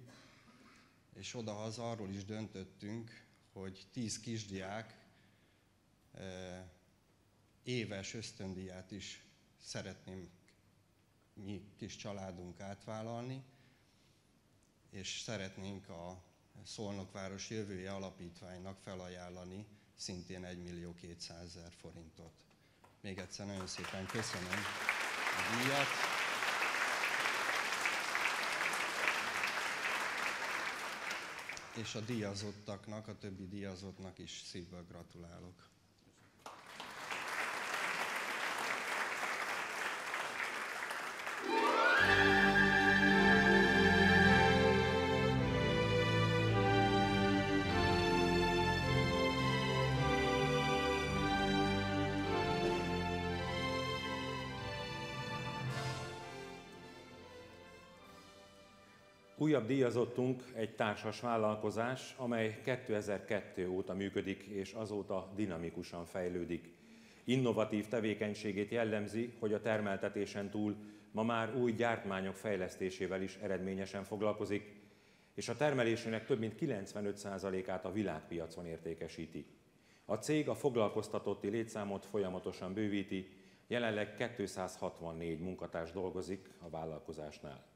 és odahaza arról is döntöttünk, hogy tíz kisdiák e, éves ösztöndíját is szeretném mi kis családunk átvállalni, és szeretnénk a Szolnokváros Jövője Alapítványnak felajánlani szintén 1 millió 200 ezer forintot. Még egyszer nagyon szépen köszönöm a díjat. És a díjazottaknak, a többi díjazottnak is szívből gratulálok. Újabb díjazottunk egy társas vállalkozás, amely 2002 óta működik, és azóta dinamikusan fejlődik. Innovatív tevékenységét jellemzi, hogy a termeltetésen túl ma már új gyártmányok fejlesztésével is eredményesen foglalkozik, és a termelésének több mint 95%-át a világpiacon értékesíti. A cég a foglalkoztatotti létszámot folyamatosan bővíti, jelenleg 264 munkatárs dolgozik a vállalkozásnál.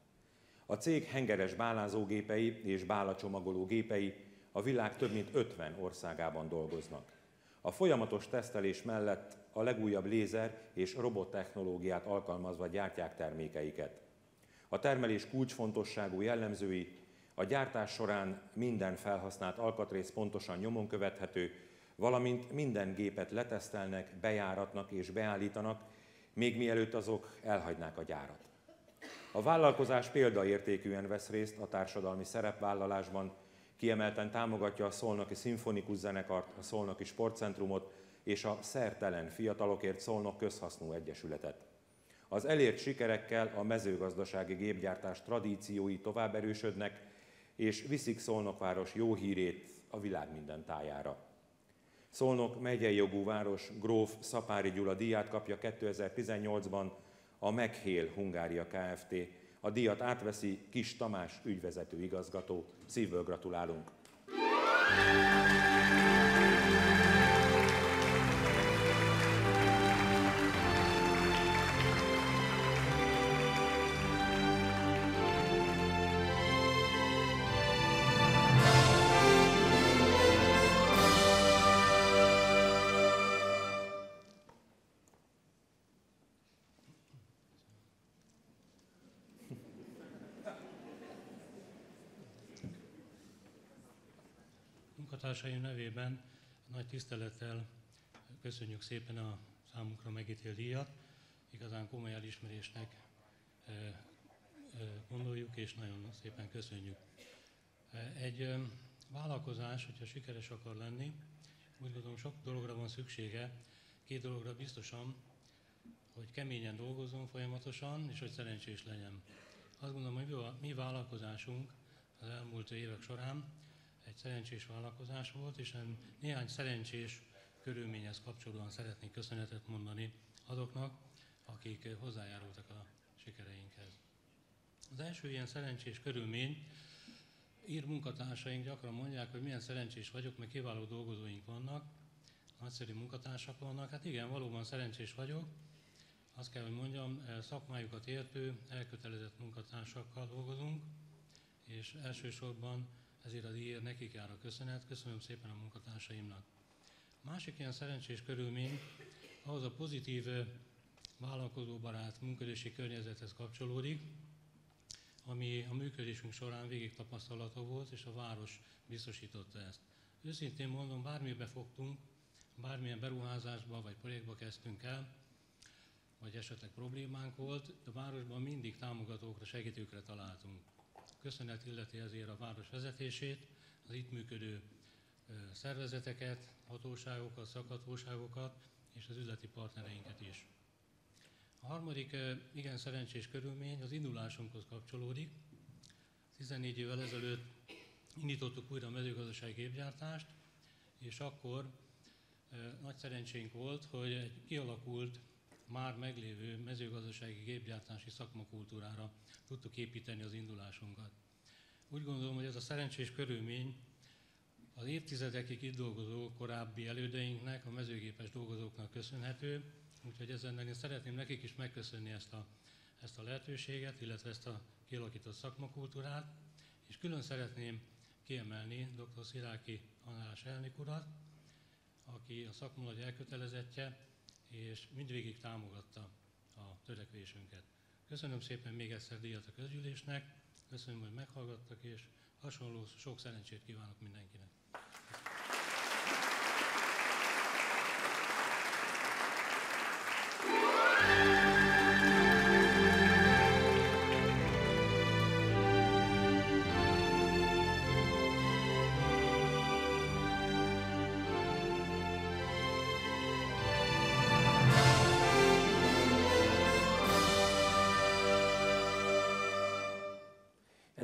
A cég hengeres bálázógépei és bálacsomagoló gépei a világ több mint 50 országában dolgoznak. A folyamatos tesztelés mellett a legújabb lézer és robottechnológiát alkalmazva gyártják termékeiket. A termelés kulcsfontosságú jellemzői a gyártás során minden felhasznált alkatrész pontosan nyomon követhető, valamint minden gépet letesztelnek, bejáratnak és beállítanak, még mielőtt azok elhagynák a gyárat. A vállalkozás példaértékűen vesz részt a társadalmi szerepvállalásban, kiemelten támogatja a Szolnoki Szimfonikus Zenekart, a Szolnoki Sportcentrumot és a Szertelen Fiatalokért Szolnok Közhasznú Egyesületet. Az elért sikerekkel a mezőgazdasági gépgyártás tradíciói tovább erősödnek, és viszik Szolnokváros jó hírét a világ minden tájára. Szolnok megyei jogú város Gróf Szapári Gyula díját kapja 2018-ban a Meghél Hungária Kft. A díjat átveszi Kis Tamás ügyvezető igazgató. Szívből gratulálunk! Munkatársaim nevében nagy tisztelettel köszönjük szépen a számunkra megítélt díjat. Igazán komoly elismerésnek gondoljuk, és nagyon szépen köszönjük. Egy vállalkozás, hogyha sikeres akar lenni, úgy gondolom sok dologra van szüksége. Két dologra biztosan, hogy keményen dolgozzon folyamatosan, és hogy szerencsés legyen. Azt gondolom, hogy mi vállalkozásunk az elmúlt évek során szerencsés vállalkozás volt, és néhány szerencsés körülményhez kapcsolódóan szeretnék köszönetet mondani azoknak, akik hozzájárultak a sikereinkhez. Az első ilyen szerencsés körülmény, ír munkatársaink gyakran mondják, hogy milyen szerencsés vagyok, mert kiváló dolgozóink vannak, nagyszerű munkatársak vannak. Hát igen, valóban szerencsés vagyok. Azt kell, hogy mondjam, szakmájukat értő, elkötelezett munkatársakkal dolgozunk, és elsősorban ezért az ír nekik jár a köszönet. Köszönöm szépen a munkatársaimnak. A másik ilyen szerencsés körülmény ahhoz a pozitív vállalkozóbarát működési környezethez kapcsolódik, ami a működésünk során végig tapasztalata volt, és a város biztosította ezt. Őszintén mondom, bármibe fogtunk, bármilyen beruházásba vagy projektba kezdtünk el, vagy esetleg problémánk volt, a városban mindig támogatókra, segítőkre találtunk. Köszönet illeti ezért a város vezetését, az itt működő szervezeteket, hatóságokat, szakhatóságokat és az üzleti partnereinket is. A harmadik igen szerencsés körülmény az indulásunkhoz kapcsolódik. 14 évvel ezelőtt indítottuk újra a mezőgazdasági gépgyártást, és akkor nagy szerencsénk volt, hogy egy kialakult, már meglévő mezőgazdasági gépgyártási szakmakultúrára tudtuk építeni az indulásunkat. Úgy gondolom, hogy ez a szerencsés körülmény az évtizedekig itt dolgozó korábbi elődeinknek, a mezőgépes dolgozóknak köszönhető, úgyhogy ezen én szeretném nekik is megköszönni ezt a, ezt a lehetőséget, illetve ezt a kialakított szakmakultúrát, és külön szeretném kiemelni dr. Sziráki Análás elnök urat, aki a szakma nagy elkötelezettje, és mindvégig támogatta a törekvésünket. Köszönöm szépen még egyszer díjat a közgyűlésnek, köszönöm, hogy meghallgattak, és hasonló sok szerencsét kívánok mindenkinek.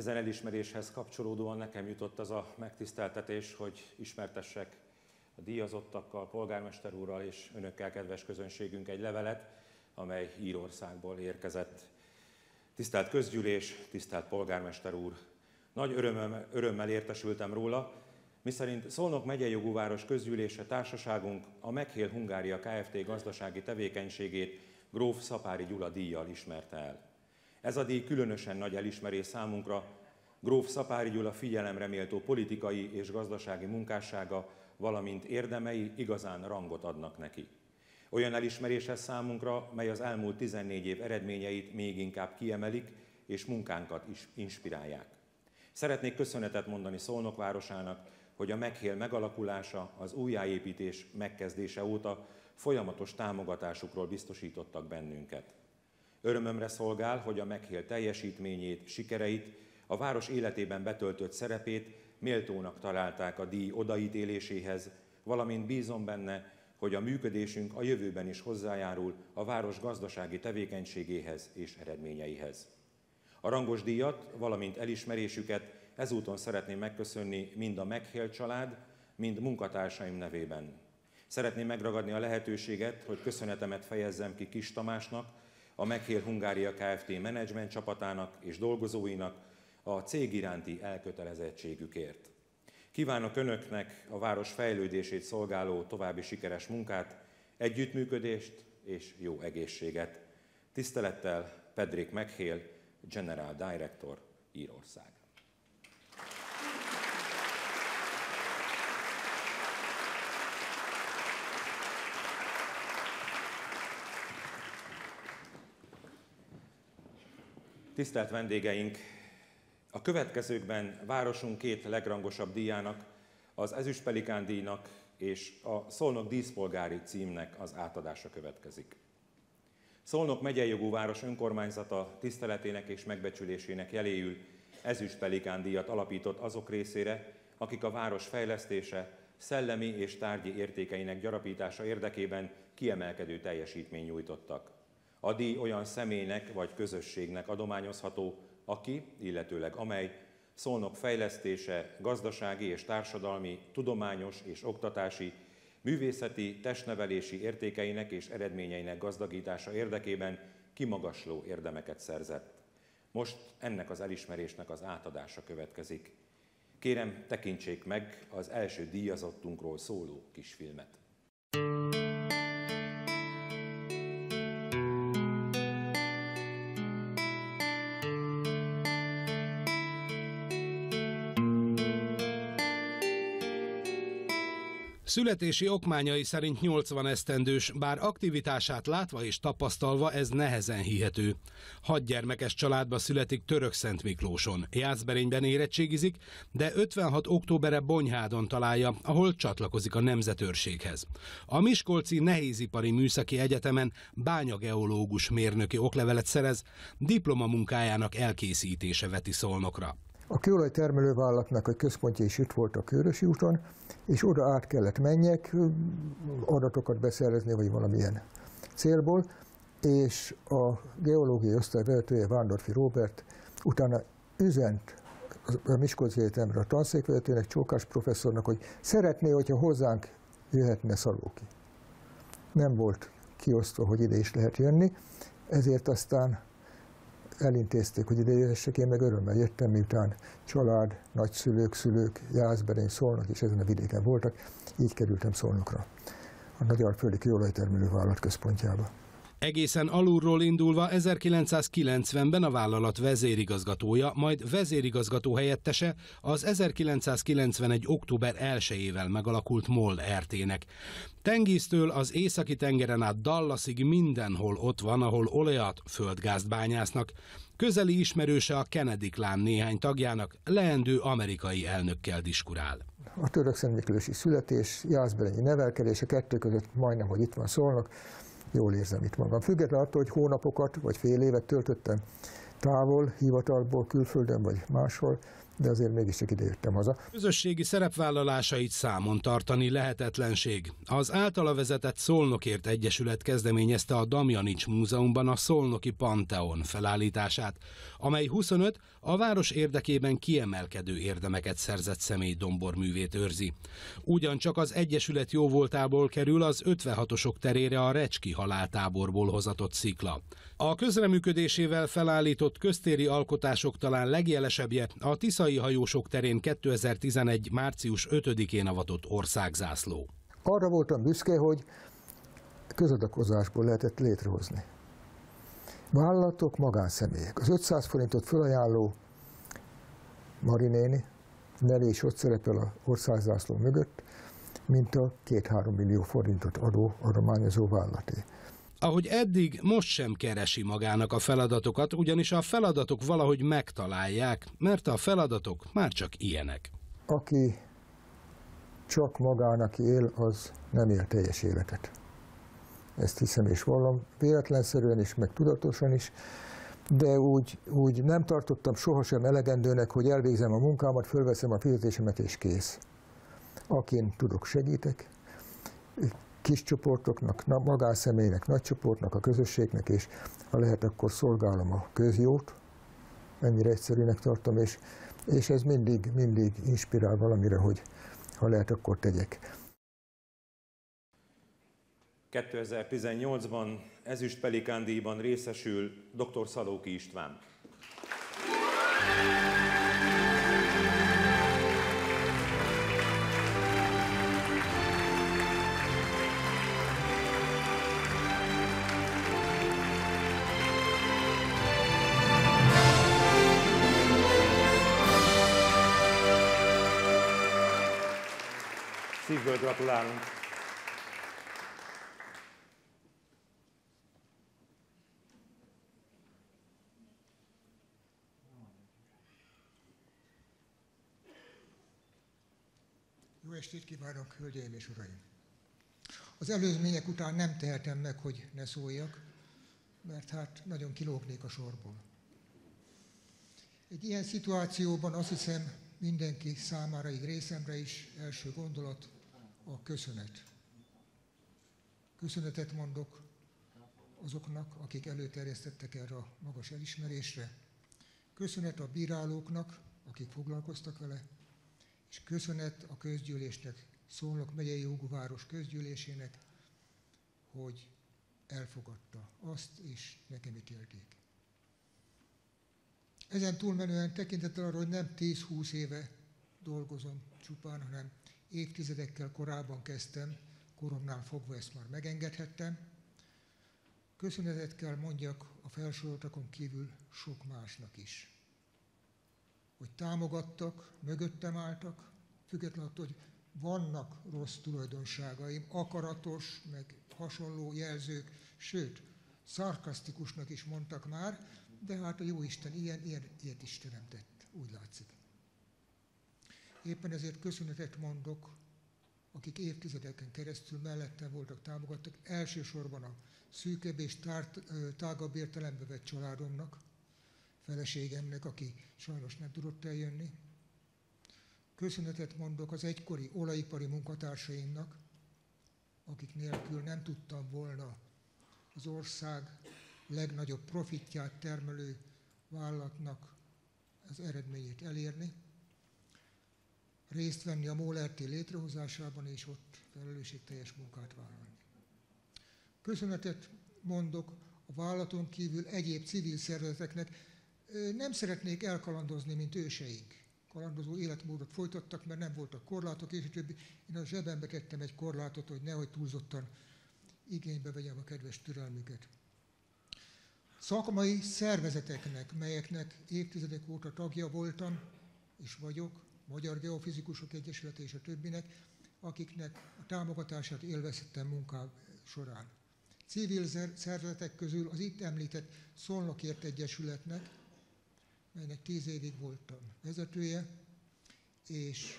Ezen elismeréshez kapcsolódóan nekem jutott az a megtiszteltetés, hogy ismertessek a díjazottakkal, polgármester úrral és önökkel, kedves közönségünk egy levelet, amely Írországból érkezett. Tisztelt közgyűlés, tisztelt polgármester úr! Nagy örömmel, örömmel értesültem róla, miszerint Szolnok megyei jogú város közgyűlése társaságunk a Meghél Hungária Kft. gazdasági tevékenységét Gróf Szapári Gyula díjjal ismerte el. Ez a díj különösen nagy elismerés számunkra, Gróf Szapári Gyula figyelemre méltó politikai és gazdasági munkássága, valamint érdemei igazán rangot adnak neki. Olyan elismerés ez számunkra, mely az elmúlt 14 év eredményeit még inkább kiemelik, és munkánkat is inspirálják. Szeretnék köszönetet mondani Szolnok városának, hogy a meghél megalakulása, az újjáépítés megkezdése óta folyamatos támogatásukról biztosítottak bennünket. Örömömre szolgál, hogy a meghél teljesítményét, sikereit, a város életében betöltött szerepét méltónak találták a díj odaítéléséhez, valamint bízom benne, hogy a működésünk a jövőben is hozzájárul a város gazdasági tevékenységéhez és eredményeihez. A rangos díjat, valamint elismerésüket ezúton szeretném megköszönni mind a Meghél család, mind munkatársaim nevében. Szeretném megragadni a lehetőséget, hogy köszönetemet fejezzem ki Kis Tamásnak, a Meghél Hungária Kft. menedzsment csapatának és dolgozóinak a cég iránti elkötelezettségükért. Kívánok Önöknek a város fejlődését szolgáló további sikeres munkát, együttműködést és jó egészséget. Tisztelettel Pedrik Meghél, General Director, Írország. Tisztelt vendégeink, a következőkben városunk két legrangosabb díjának, az Ezüstpelikán díjnak és a Szolnok díszpolgári címnek az átadása következik. Szolnok megyei jogú város önkormányzata tiszteletének és megbecsülésének jeléül Ezüstpelikán díjat alapított azok részére, akik a város fejlesztése, szellemi és tárgyi értékeinek gyarapítása érdekében kiemelkedő teljesítmény nyújtottak. A díj olyan személynek vagy közösségnek adományozható, aki, illetőleg amely Szolnok fejlesztése, gazdasági és társadalmi, tudományos és oktatási, művészeti, testnevelési értékeinek és eredményeinek gazdagítása érdekében kimagasló érdemeket szerzett. Most ennek az elismerésnek az átadása következik. Kérem, tekintsék meg az első díjazottunkról szóló kisfilmet. Születési okmányai szerint 80 esztendős, bár aktivitását látva és tapasztalva ez nehezen hihető. Hat gyermekes családba születik Török Szent Miklóson. Jászberényben érettségizik, de 56 októbere Bonyhádon találja, ahol csatlakozik a nemzetőrséghez. A Miskolci Nehézipari Műszaki Egyetemen bányageológus mérnöki oklevelet szerez, diplomamunkájának elkészítése veti szolnokra. A kőolaj termelővállalatnak a központja is itt volt a Körösi úton, és oda át kellett menjek adatokat beszerezni, vagy valamilyen célból, és a geológiai osztály vezetője Vándorfi Robert utána üzent a Miskolci Egyetemre a tanszékvezetőnek, Csókás professzornak, hogy szeretné, hogyha hozzánk jöhetne Szalóki. Nem volt kiosztva, hogy ide is lehet jönni, ezért aztán elintézték, hogy ide jöhessek, én meg örömmel jöttem, miután család, nagyszülők, szülők, Jászberény, Szolnok és ezen a vidéken voltak, így kerültem Szolnokra, a Nagyarföldi Kőolajtermelő Vállalat központjába. Egészen alulról indulva 1990-ben a vállalat vezérigazgatója, majd vezérigazgató helyettese az 1991. október 1-ével megalakult MOL RT-nek. Tengisztől az északi tengeren át Dallasig mindenhol ott van, ahol olajat, földgázt bányásznak. Közeli ismerőse a Kennedy klán néhány tagjának, leendő amerikai elnökkel diskurál. A török Szent Miklósi születés, Jászberényi nevelkedés, a kettő között majdnem, hogy itt van szólnak, jól érzem itt magam. Függetlenül attól, hogy hónapokat vagy fél évet töltöttem távol, hivatalból, külföldön vagy máshol, de azért mégiscsak idejöttem haza. Közösségi szerepvállalásait számon tartani lehetetlenség. Az általa vezetett Szolnokért Egyesület kezdeményezte a Damjanics Múzeumban a Szolnoki Panteon felállítását, amely 25 a város érdekében kiemelkedő érdemeket szerzett személy domborművét őrzi. Ugyancsak az Egyesület jóvoltából kerül az 56-osok terére a Recski haláltáborból hozatott szikla. A közreműködésével felállított köztéri alkotások talán legjelesebbje a Tiszai hajósok terén 2011. március 5-én avatott országzászló. Arra voltam büszke, hogy közadakozásból lehetett létrehozni. Vállalatok, magánszemélyek. Az 500 forintot felajánló Marinéni neve is ott szerepel a országzászló mögött, mint a 2-3 millió forintot adó adományozó vállalaté. Ahogy eddig, most sem keresi magának a feladatokat, ugyanis a feladatok valahogy megtalálják, mert a feladatok már csak ilyenek. Aki csak magának él, az nem él teljes életet. Ezt hiszem és vallom, véletlenszerűen is, meg tudatosan is, de úgy, úgy nem tartottam sohasem elegendőnek, hogy elvégzem a munkámat, fölveszem a fizetésemet és kész. Akin tudok, segítek, kis csoportoknak, magánszemélynek, nagy csoportnak, a közösségnek, és ha lehet, akkor szolgálom a közjót, ennyire egyszerűnek tartom, és, és ez mindig, mindig inspirál valamire, hogy ha lehet, akkor tegyek. 2018-ban ezüst Pelikándíjban részesül dr. Szalóki István. Szívből gratulálunk! Estét kívánok, hölgyeim és uraim! Az előzmények után nem tehetem meg, hogy ne szóljak, mert hát nagyon kilógnék a sorból. Egy ilyen szituációban azt hiszem mindenki számára, így részemre is első gondolat a köszönet. Köszönetet mondok azoknak, akik előterjesztettek erre a magas elismerésre, Köszönet a bírálóknak, akik foglalkoztak vele, és köszönet a közgyűlésnek, Szolnok megyei jogúváros közgyűlésének, hogy elfogadta azt, és nekem ítélték. Ezen túlmenően tekintettel arra, hogy nem 10-20 éve dolgozom csupán, hanem évtizedekkel korábban kezdtem, koromnál fogva ezt már megengedhettem. Köszönetet kell mondjak a felsoroltakon kívül sok másnak is. Hogy támogattak, mögöttem álltak, függetlenül attól, hogy vannak rossz tulajdonságaim, akaratos, meg hasonló jelzők, sőt, szarkasztikusnak is mondtak már, de hát a jó Isten ilyen, ilyen, ilyet is teremtett, úgy látszik. Éppen ezért köszönetet mondok, akik évtizedeken keresztül mellettem voltak, támogattak, elsősorban a szűkebb és tárt, tágabb értelembe vett családomnak, feleségemnek, aki sajnos nem tudott eljönni. Köszönetet mondok az egykori olajipari munkatársaimnak, akik nélkül nem tudtam volna az ország legnagyobb profitját termelő vállalatnak az eredményét elérni, részt venni a MOLRT létrehozásában, és ott felelősségteljes munkát vállalni. Köszönetet mondok a vállalaton kívül egyéb civil szervezeteknek. Nem szeretnék elkalandozni, mint őseink. Kalandozó életmódot folytattak, mert nem voltak korlátok, és többi. Én a zsebembe tettem egy korlátot, hogy nehogy túlzottan igénybe vegyem a kedves türelmüket szakmai szervezeteknek, melyeknek évtizedek óta tagja voltam, és vagyok, Magyar Geofizikusok Egyesülete és a többinek, akiknek a támogatását élvezhettem munkám során. Civil szervezetek közül az itt említett Szolnokért Egyesületnek, melynek tíz évig voltam vezetője, és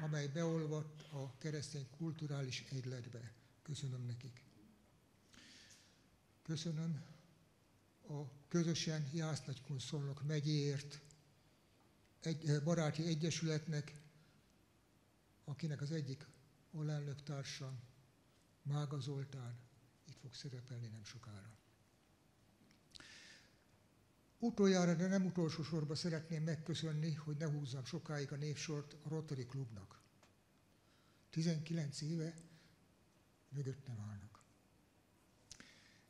amely beolvadt a keresztény kulturális egyletbe. Köszönöm nekik. Köszönöm a közösen Jász-Nagykun Szolnok megyéért egy, eh, baráti egyesületnek, akinek az egyik alelnök társa Mága Zoltán itt fog szerepelni nem sokára. Utoljára, de nem utolsó sorban szeretném megköszönni, hogy ne húzzam sokáig a névsort a Rotary Klubnak. 19 éve mögöttem állnak.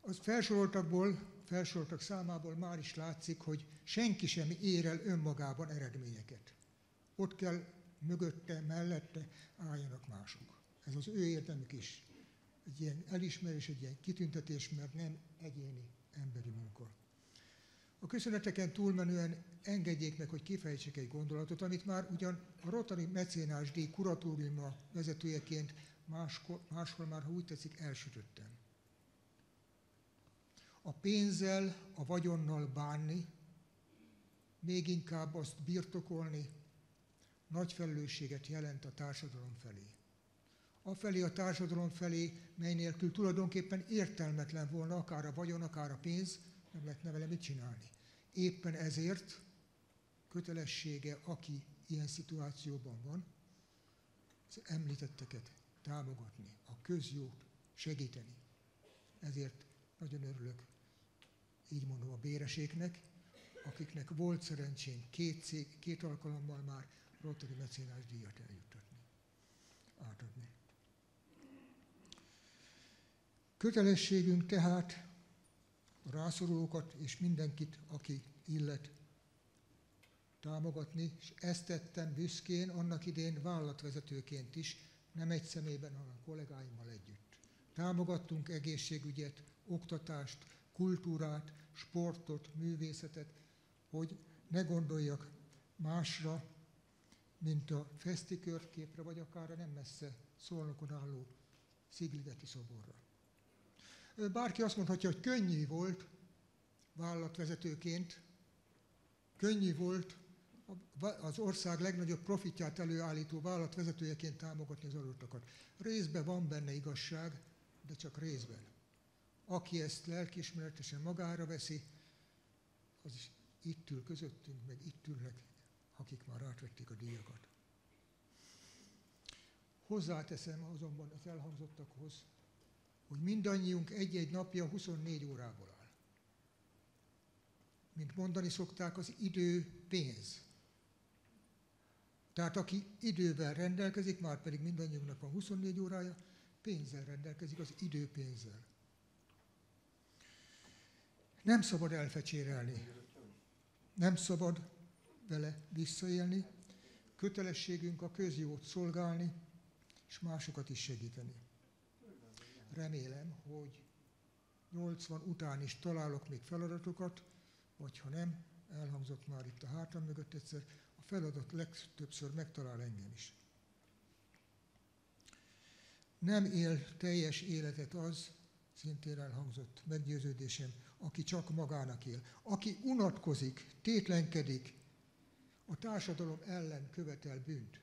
Az felsoroltakból felsoroltak számából már is látszik, hogy senki sem ér el önmagában eredményeket. Ott kell mögötte, mellette álljanak mások. Ez az ő érdemük is. Egy ilyen elismerés, egy ilyen kitüntetés, mert nem egyéni emberi munka. A köszöneteken túlmenően engedjék meg, hogy kifejtsek egy gondolatot, amit már ugyan a Rotary Mecénás díj kuratóriuma vezetőjeként máskor, máshol már, ha úgy tetszik, elsütöttem a pénzzel, a vagyonnal bánni, még inkább azt birtokolni, nagy felelősséget jelent a társadalom felé. Afelé a társadalom felé, mely nélkül tulajdonképpen értelmetlen volna akár a vagyon, akár a pénz, nem lehetne vele mit csinálni. Éppen ezért kötelessége, aki ilyen szituációban van, az említetteket támogatni, a közjót segíteni. Ezért nagyon örülök így mondom a béreséknek, akiknek volt szerencsém két, cég, két alkalommal már Rotary mecénás díjat eljuttatni, átadni. Kötelességünk tehát a rászorulókat és mindenkit, aki illet támogatni, és ezt tettem büszkén annak idén vállalatvezetőként is, nem egy szemében, hanem kollégáimmal együtt. Támogattunk egészségügyet, oktatást, kultúrát, sportot, művészetet, hogy ne gondoljak másra, mint a Feszti körképre, vagy akár a nem messze szolnokon álló Szigligeti szoborra. Bárki azt mondhatja, hogy könnyű volt vállalatvezetőként, könnyű volt az ország legnagyobb profitját előállító vállalatvezetőjeként támogatni az adótokat. Részben van benne igazság, de csak részben. Aki ezt lelkiismeretesen magára veszi, az is itt ül közöttünk, meg itt ülnek, akik már átvették a díjakat. Hozzáteszem azonban az elhangzottakhoz, hogy mindannyiunk egy-egy napja 24 órából áll. mint mondani szokták, az idő pénz. Tehát aki idővel rendelkezik, már pedig mindannyiunknak van 24 órája, pénzzel rendelkezik, az idő pénzzel. Nem szabad elfecsérelni, nem szabad vele visszaélni, kötelességünk a közjót szolgálni, és másokat is segíteni. Remélem, hogy 80 után is találok még feladatokat, vagy ha nem, elhangzott már itt a hátam mögött egyszer, a feladat legtöbbször megtalál engem is. Nem él teljes életet az, szintén elhangzott meggyőződésem, aki csak magának él. Aki unatkozik, tétlenkedik, a társadalom ellen követel bűnt.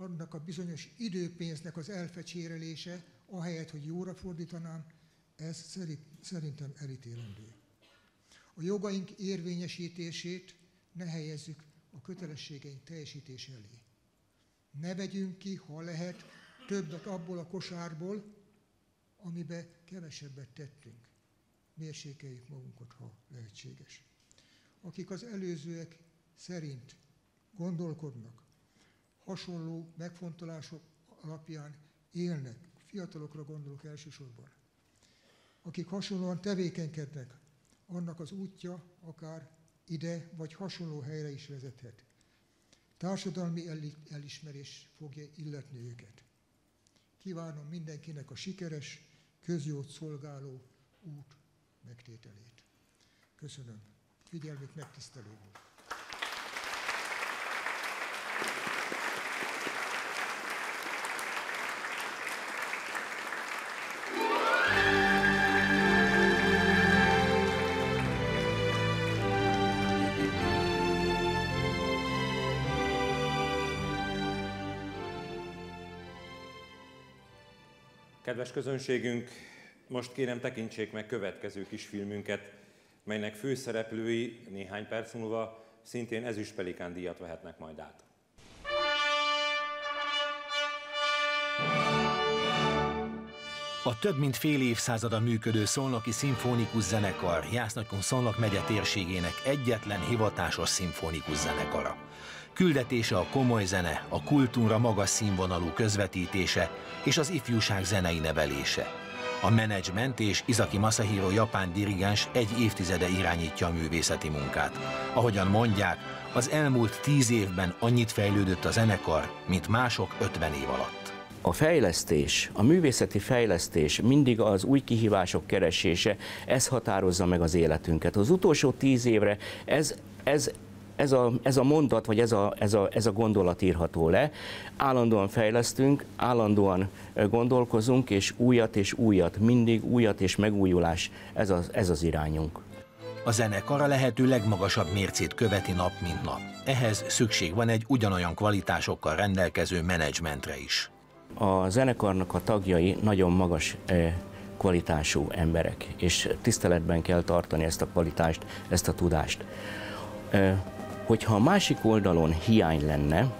Annak a bizonyos időpénznek az elfecsérelése, ahelyett, hogy jóra fordítanám, ez szerintem elítélendő. A jogaink érvényesítését ne helyezzük a kötelességeink teljesítése elé. Ne vegyünk ki, ha lehet, többet abból a kosárból, amibe kevesebbet tettünk. Mérsékeljük magunkat, ha lehetséges. Akik az előzőek szerint gondolkodnak, hasonló megfontolások alapján élnek, fiatalokra gondolok elsősorban, akik hasonlóan tevékenykednek, annak az útja akár ide vagy hasonló helyre is vezethet. Társadalmi elismerés fogja illetni őket. Kívánom mindenkinek a sikeres, közjót szolgáló út megtételét. Köszönöm. Figyelmük megtisztelő volt. Kedves közönségünk, most kérem tekintsék meg következő kisfilmünket, melynek főszereplői néhány perc múlva szintén ezüst pelikán díjat vehetnek majd át. A több mint fél évszázada működő Szolnoki Szimfonikus Zenekar Jásznagykun Szolnok megye térségének egyetlen hivatásos szimfonikus zenekara. Küldetése a komoly zene, a kultúra magas színvonalú közvetítése és az ifjúság zenei nevelése. A menedzsment és Izaki Masahiro japán dirigens egy évtizede irányítja a művészeti munkát. Ahogyan mondják, az elmúlt tíz évben annyit fejlődött a zenekar, mint mások 50 év alatt. A fejlesztés, a művészeti fejlesztés, mindig az új kihívások keresése, ez határozza meg az életünket. Az utolsó tíz évre ez, ez ez a, ez a mondat, vagy ez a, ez, a, ez a gondolat írható le. Állandóan fejlesztünk, állandóan gondolkozunk, és újat és újat, mindig újat és megújulás, ez az, ez az irányunk. A zenekar a lehető legmagasabb mércét követi nap, mint nap. Ehhez szükség van egy ugyanolyan kvalitásokkal rendelkező menedzsmentre is. A zenekarnak a tagjai nagyon magas kvalitású emberek, és tiszteletben kell tartani ezt a kvalitást, ezt a tudást hogyha a másik oldalon hiány lenne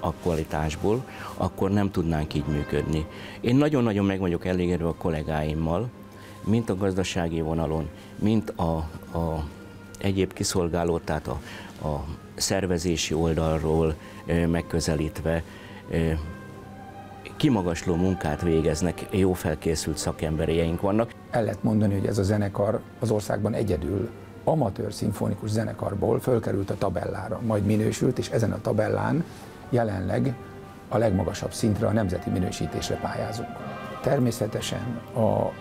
a kvalitásból, akkor nem tudnánk így működni. Én nagyon-nagyon meg vagyok elégedve a kollégáimmal, mint a gazdasági vonalon, mint a, a egyéb kiszolgáló, tehát a, a szervezési oldalról megközelítve kimagasló munkát végeznek, jó felkészült szakembereink vannak. El lehet mondani, hogy ez a zenekar az országban egyedül amatőr szimfonikus zenekarból fölkerült a tabellára, majd minősült, és ezen a tabellán jelenleg a legmagasabb szintre, a nemzeti minősítésre pályázunk. Természetesen a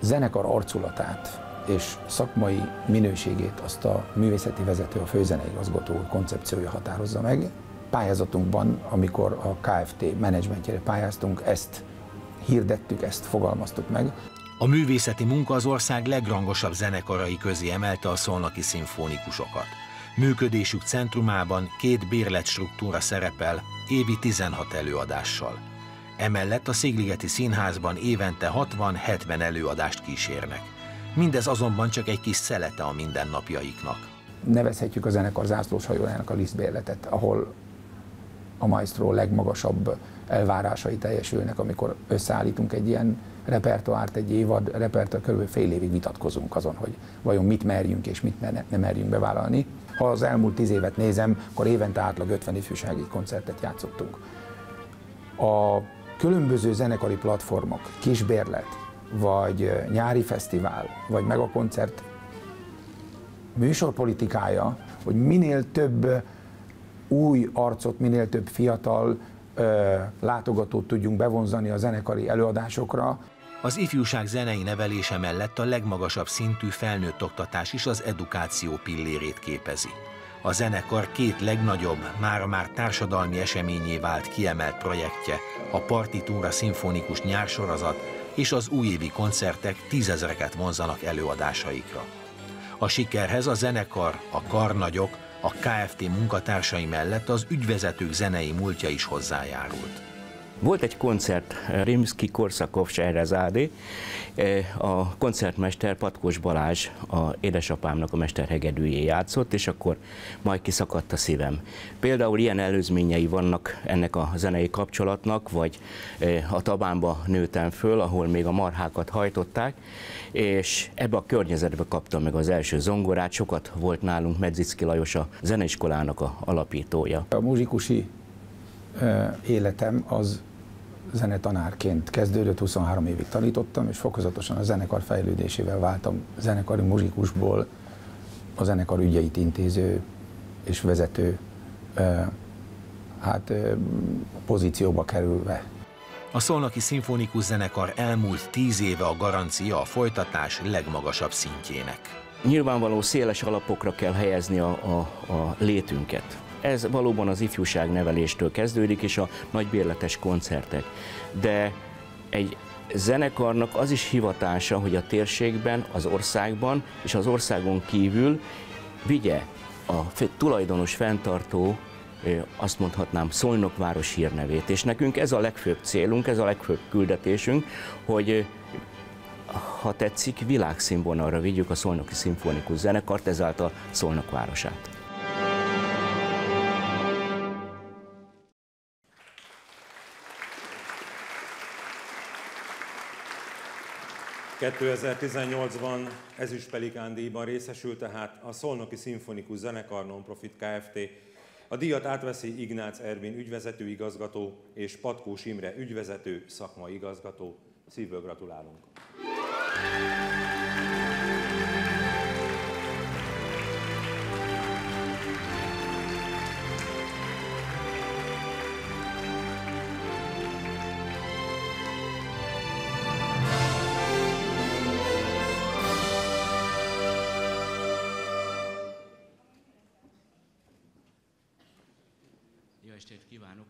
zenekar arculatát és szakmai minőségét azt a művészeti vezető, a főzeneigazgató koncepciója határozza meg. Pályázatunkban, amikor a KFT menedzsmentjére pályáztunk, ezt hirdettük, ezt fogalmaztuk meg. A művészeti munka az ország legrangosabb zenekarai közé emelte a szolnoki szimfonikusokat. Működésük centrumában két bérletstruktúra szerepel, évi 16 előadással. Emellett a Szigligeti Színházban évente 60-70 előadást kísérnek. Mindez azonban csak egy kis szelete a mindennapjaiknak. Nevezhetjük a zenekar zászlós hajójának a lisztbérletet, ahol a maestro legmagasabb elvárásai teljesülnek, amikor összeállítunk egy ilyen repertoárt, egy évad repertoár, kb. fél évig vitatkozunk azon, hogy vajon mit merjünk és mit nem merjünk bevállalni. Ha az elmúlt tíz évet nézem, akkor évente átlag 50 ifjúsági koncertet játszottunk. A különböző zenekari platformok, kisbérlet, vagy nyári fesztivál, vagy meg koncert műsorpolitikája, hogy minél több új arcot, minél több fiatal ö, látogatót tudjunk bevonzani a zenekari előadásokra. Az ifjúság zenei nevelése mellett a legmagasabb szintű felnőtt oktatás is az edukáció pillérét képezi. A zenekar két legnagyobb, már-már társadalmi eseményé vált kiemelt projektje, a Partitúra szimfonikus nyársorozat és az újévi koncertek tízezreket vonzanak előadásaikra. A sikerhez a zenekar, a karnagyok, a KFT munkatársai mellett az ügyvezetők zenei múltja is hozzájárult. Volt egy koncert, Rimski Korszakov Sejrezádi, a koncertmester Patkós Balázs, a édesapámnak a mesterhegedűjé játszott, és akkor majd kiszakadt a szívem. Például ilyen előzményei vannak ennek a zenei kapcsolatnak, vagy a Tabánba nőtem föl, ahol még a marhákat hajtották, és ebbe a környezetbe kaptam meg az első zongorát, sokat volt nálunk Medzicki Lajos a zeneiskolának a alapítója. A muzsikusi életem az zenetanárként kezdődött, 23 évig tanítottam, és fokozatosan a zenekar fejlődésével váltam zenekari muzsikusból a zenekar ügyeit intéző és vezető hát, pozícióba kerülve. A Szolnoki Szimfonikus Zenekar elmúlt tíz éve a garancia a folytatás legmagasabb szintjének. Nyilvánvaló széles alapokra kell helyezni a, a, a létünket. Ez valóban az ifjúság neveléstől kezdődik, és a nagybérletes koncertek. De egy zenekarnak az is hivatása, hogy a térségben, az országban és az országon kívül vigye a tulajdonos fenntartó azt mondhatnám, Szolnok város hírnevét. És nekünk ez a legfőbb célunk, ez a legfőbb küldetésünk, hogy ha tetszik, világszínvonalra vigyük a Szolnoki Szimfonikus Zenekart, ezáltal Szolnok városát. 2018-ban ezüst Pelikán díjban részesült tehát a Szolnoki Szimfonikus Zenekar Nonprofit Kft. A díjat átveszi Ignác Ervin ügyvezető igazgató és Patkós Imre ügyvezető szakmai igazgató. Szívből gratulálunk!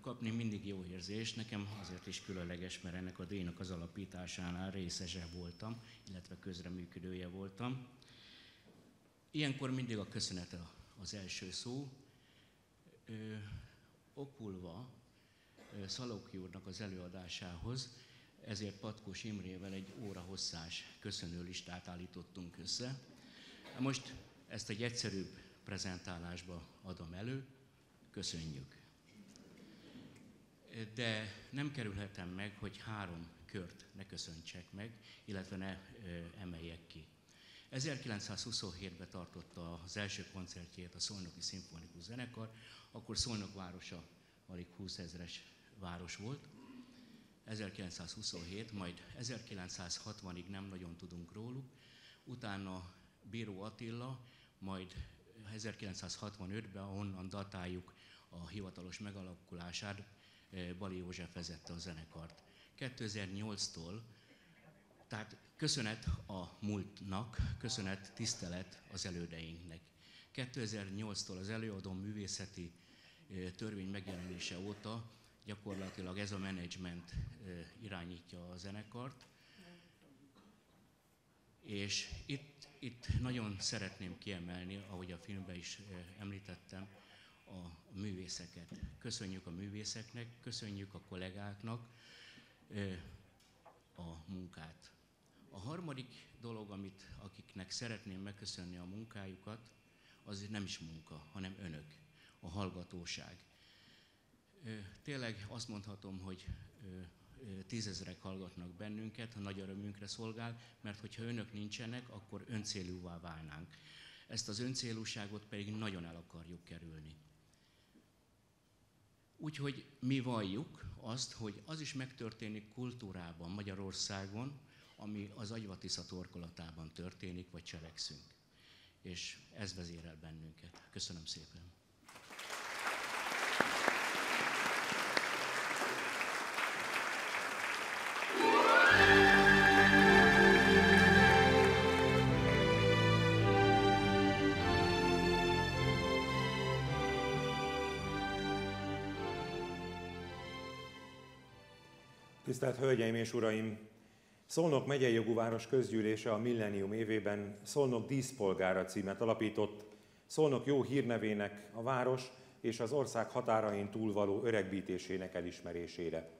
Kapni mindig jó érzés. Nekem azért is különleges, mert ennek a díjnak az alapításánál részese voltam, illetve közreműködője voltam. Ilyenkor mindig a köszönet az első szó. Ö, okulva Szalóki úrnak az előadásához, ezért Patkós Imrével egy óra hosszás köszönő listát állítottunk össze. Most ezt egy egyszerűbb prezentálásba adom elő. Köszönjük! De nem kerülhetem meg, hogy három kört ne köszöntsek meg, illetve ne emeljek ki. 1927-ben tartotta az első koncertjét a Szolnoki Szimfonikus Zenekar, akkor Szolnok városa alig 20 ezres város volt. 1927, majd 1960-ig nem nagyon tudunk róluk, utána Bíró Attila, majd 1965-ben, onnan datáljuk a hivatalos megalakulását, Bali József vezette a zenekart. 2008-tól, tehát köszönet a múltnak, köszönet, tisztelet az elődeinknek. 2008-tól az előadó művészeti törvény megjelenése óta gyakorlatilag ez a menedzsment irányítja a zenekart. És itt, itt nagyon szeretném kiemelni, ahogy a filmben is említettem, a művészeket. Köszönjük a művészeknek, köszönjük a kollégáknak a munkát. A harmadik dolog, amit akiknek szeretném megköszönni a munkájukat, az nem is munka, hanem önök, a hallgatóság. Tényleg azt mondhatom, hogy tízezrek hallgatnak bennünket, nagy örömünkre szolgál, mert hogyha önök nincsenek, akkor öncélúvá válnánk. Ezt az öncélúságot pedig nagyon el akarjuk kerülni. Úgyhogy mi valljuk azt, hogy az is megtörténik kultúrában, Magyarországon, ami az agyvatisza torkolatában történik, vagy cselekszünk. És ez vezérel bennünket. Köszönöm szépen. Tisztelt Hölgyeim és Uraim! Szolnok megyei jogú város közgyűlése a millennium évében Szolnok díszpolgára címet alapított, Szolnok jó hírnevének a város és az ország határain túlvaló öregbítésének elismerésére.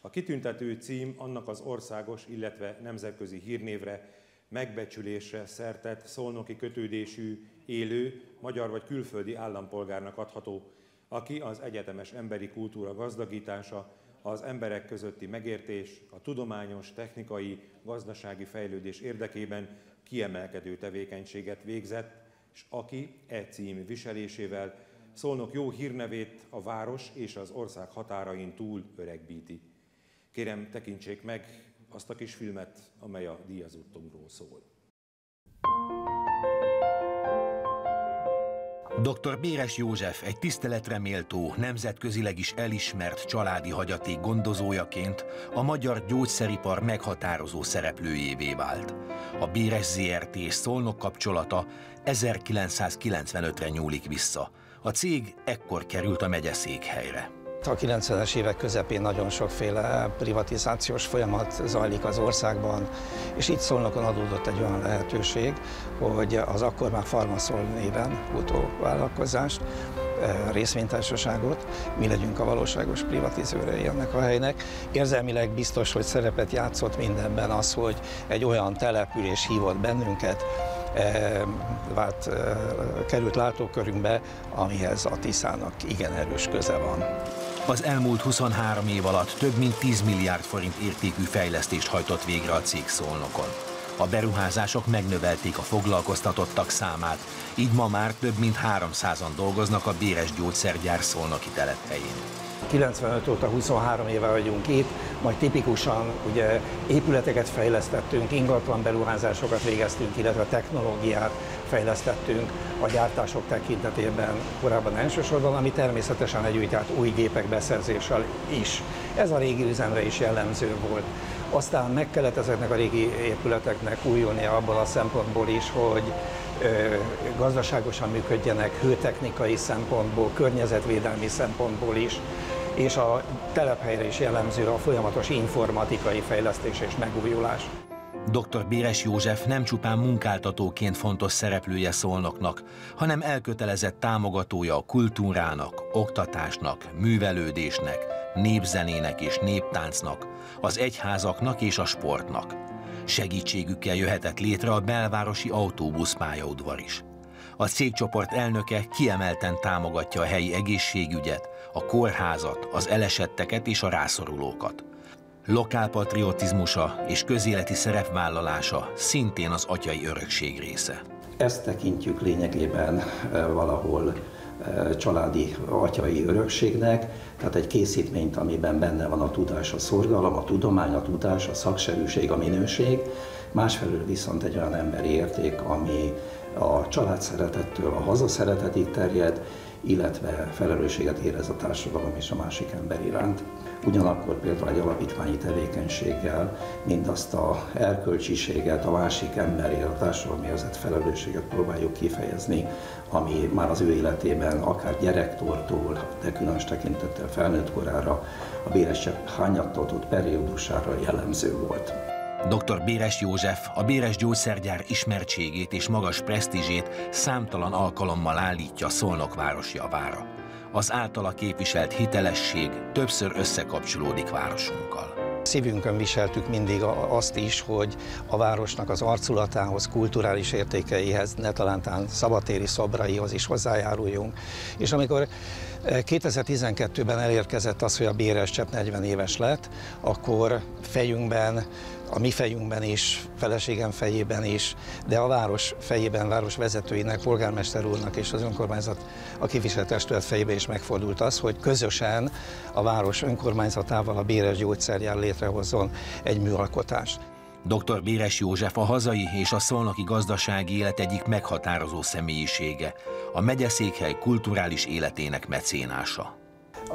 A kitüntető cím annak az országos, illetve nemzetközi hírnévre, megbecsülésre szertett szolnoki kötődésű, élő, magyar vagy külföldi állampolgárnak adható, aki az egyetemes emberi kultúra gazdagítása, az emberek közötti megértés, a tudományos, technikai, gazdasági fejlődés érdekében kiemelkedő tevékenységet végzett, és aki e cím viselésével Szolnok jó hírnevét a város és az ország határain túl öregbíti. Kérem, tekintsék meg azt a kis filmet, amely a díjazottunkról szól. Dr. Béres József egy tiszteletre méltó, nemzetközileg is elismert családi hagyaték gondozójaként a magyar gyógyszeripar meghatározó szereplőjévé vált. A Béres ZRT és Szolnok kapcsolata 1995-re nyúlik vissza. A cég ekkor került a megyeszékhelyre. A 90-es évek közepén nagyon sokféle privatizációs folyamat zajlik az országban, és itt Szolnokon adódott egy olyan lehetőség, hogy az akkor már Farmaszol néven futó vállalkozást, eh, részvénytársaságot, mi legyünk a valóságos privatizőrei ennek a helynek. Érzelmileg biztos, hogy szerepet játszott mindenben az, hogy egy olyan település hívott bennünket, eh, vált, eh, került látókörünkbe, amihez a Tiszának igen erős köze van. Az elmúlt 23 év alatt több mint 10 milliárd forint értékű fejlesztést hajtott végre a cég Szolnokon. A beruházások megnövelték a foglalkoztatottak számát, így ma már több mint 300-an dolgoznak a Béres gyógyszergyár Szolnoki telephelyén. 95 óta 23 éve vagyunk itt, majd tipikusan ugye épületeket fejlesztettünk, ingatlan beruházásokat végeztünk, illetve technológiát fejlesztettünk a gyártások tekintetében korábban elsősorban, ami természetesen együtt át új gépek beszerzéssel is. Ez a régi üzemre is jellemző volt. Aztán meg kellett ezeknek a régi épületeknek újulnia abból a szempontból is, hogy gazdaságosan működjenek hőtechnikai szempontból, környezetvédelmi szempontból is, és a telephelyre is jellemző a folyamatos informatikai fejlesztés és megújulás. Dr. Béres József nem csupán munkáltatóként fontos szereplője szolnoknak, hanem elkötelezett támogatója a kultúrának, oktatásnak, művelődésnek, népzenének és néptáncnak, az egyházaknak és a sportnak. Segítségükkel jöhetett létre a belvárosi autóbuszpályaudvar is. A cégcsoport elnöke kiemelten támogatja a helyi egészségügyet, a kórházat, az elesetteket és a rászorulókat. Lokálpatriotizmusa és közéleti szerepvállalása szintén az atyai örökség része. Ezt tekintjük lényegében eh, valahol eh, családi atyai örökségnek, tehát egy készítményt, amiben benne van a tudás, a szorgalom, a tudomány, a tudás, a szakszerűség, a minőség, másfelől viszont egy olyan emberi érték, ami a család szeretettől a haza szeretetig terjed, illetve felelősséget érez a társadalom és a másik ember iránt. Ugyanakkor például egy alapítványi tevékenységgel mindazt a erkölcsiséget, a másik emberi, a társadalmi érzett felelősséget próbáljuk kifejezni, ami már az ő életében akár gyerektortól, de különös tekintettel felnőtt korára, a béresebb hányattartott periódusára jellemző volt. Dr. Béres József a Béres gyógyszergyár ismertségét és magas presztízsét számtalan alkalommal állítja Szolnok városi javára. Az általa képviselt hitelesség többször összekapcsolódik városunkkal. Szívünkön viseltük mindig azt is, hogy a városnak az arculatához, kulturális értékeihez, ne talántán szabatéri szobraihoz is hozzájáruljunk. És amikor 2012-ben elérkezett az, hogy a Béres Csepp 40 éves lett, akkor fejünkben, a mi fejünkben is, feleségem fejében is, de a város fejében, város vezetőinek, polgármester úrnak és az önkormányzat a képviselőtestület fejében is megfordult az, hogy közösen a város önkormányzatával a Béres gyógyszerjár létrehozzon egy műalkotást. Dr. Béres József a hazai és a szolnoki gazdasági élet egyik meghatározó személyisége, a megyeszékhely kulturális életének mecénása.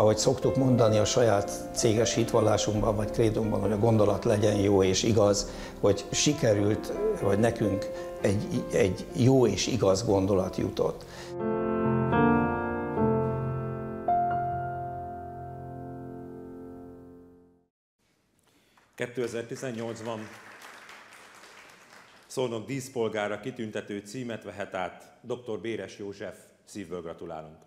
Ahogy szoktuk mondani a saját céges hitvallásunkban vagy krédunkban, hogy a gondolat legyen jó és igaz, hogy sikerült, vagy nekünk egy, egy jó és igaz gondolat jutott. 2018-ban Szolnok díszpolgára kitüntető címet vehet át dr. Béres József. Szívből gratulálunk!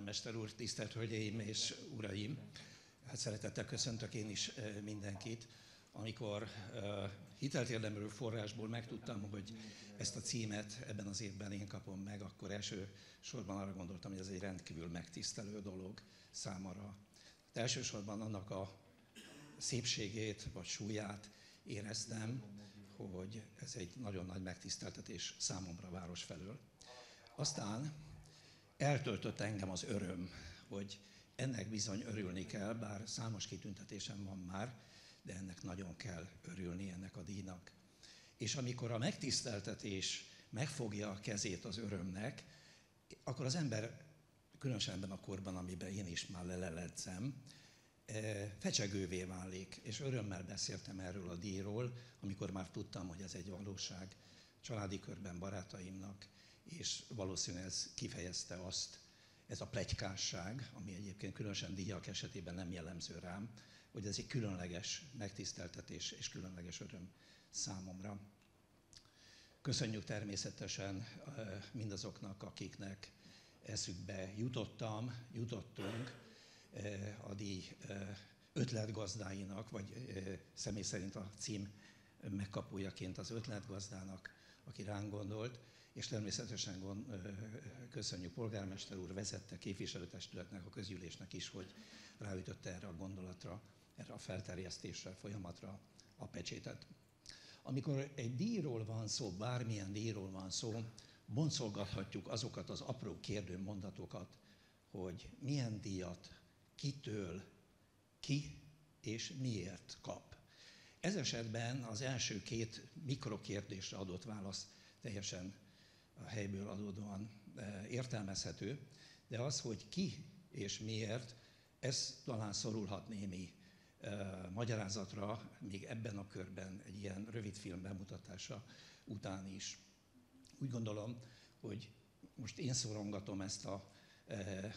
Polgármester úr, tisztelt Hölgyeim és Uraim! Hát szeretettel köszöntök én is mindenkit. Amikor hitelt érdemlő forrásból megtudtam, hogy ezt a címet ebben az évben én kapom meg, akkor első sorban arra gondoltam, hogy ez egy rendkívül megtisztelő dolog számomra. De elsősorban annak a szépségét vagy súlyát éreztem, hogy ez egy nagyon nagy megtiszteltetés számomra város felől. Aztán eltöltött engem az öröm, hogy ennek bizony örülni kell, bár számos kitüntetésem van már, de ennek nagyon kell örülni ennek a díjnak. És amikor a megtiszteltetés megfogja a kezét az örömnek, akkor az ember, különösen ebben a korban, amiben én is már leleledzem, eh, fecsegővé válik, és örömmel beszéltem erről a díjról, amikor már tudtam, hogy ez egy valóság családi körben barátaimnak, és valószínűleg ez kifejezte azt, ez a plegykásság, ami egyébként különösen díjak esetében nem jellemző rám, hogy ez egy különleges megtiszteltetés és különleges öröm számomra. Köszönjük természetesen mindazoknak, akiknek eszükbe jutottam, jutottunk a díj ötletgazdáinak, vagy személy szerint a cím megkapójaként az ötletgazdának, aki ránk gondolt, és természetesen gond, köszönjük polgármester úr, vezette képviselőtestületnek, a közgyűlésnek is, hogy ráütötte erre a gondolatra, erre a felterjesztésre, folyamatra a pecsétet. Amikor egy díjról van szó, bármilyen díjról van szó, boncolgathatjuk azokat az apró kérdő mondatokat, hogy milyen díjat, kitől, ki és miért kap. Ez esetben az első két mikrokérdésre adott válasz teljesen a helyből adódóan e, értelmezhető, de az, hogy ki és miért, ez talán szorulhat némi e, magyarázatra, még ebben a körben egy ilyen rövid film bemutatása után is. Úgy gondolom, hogy most én szorongatom ezt a e,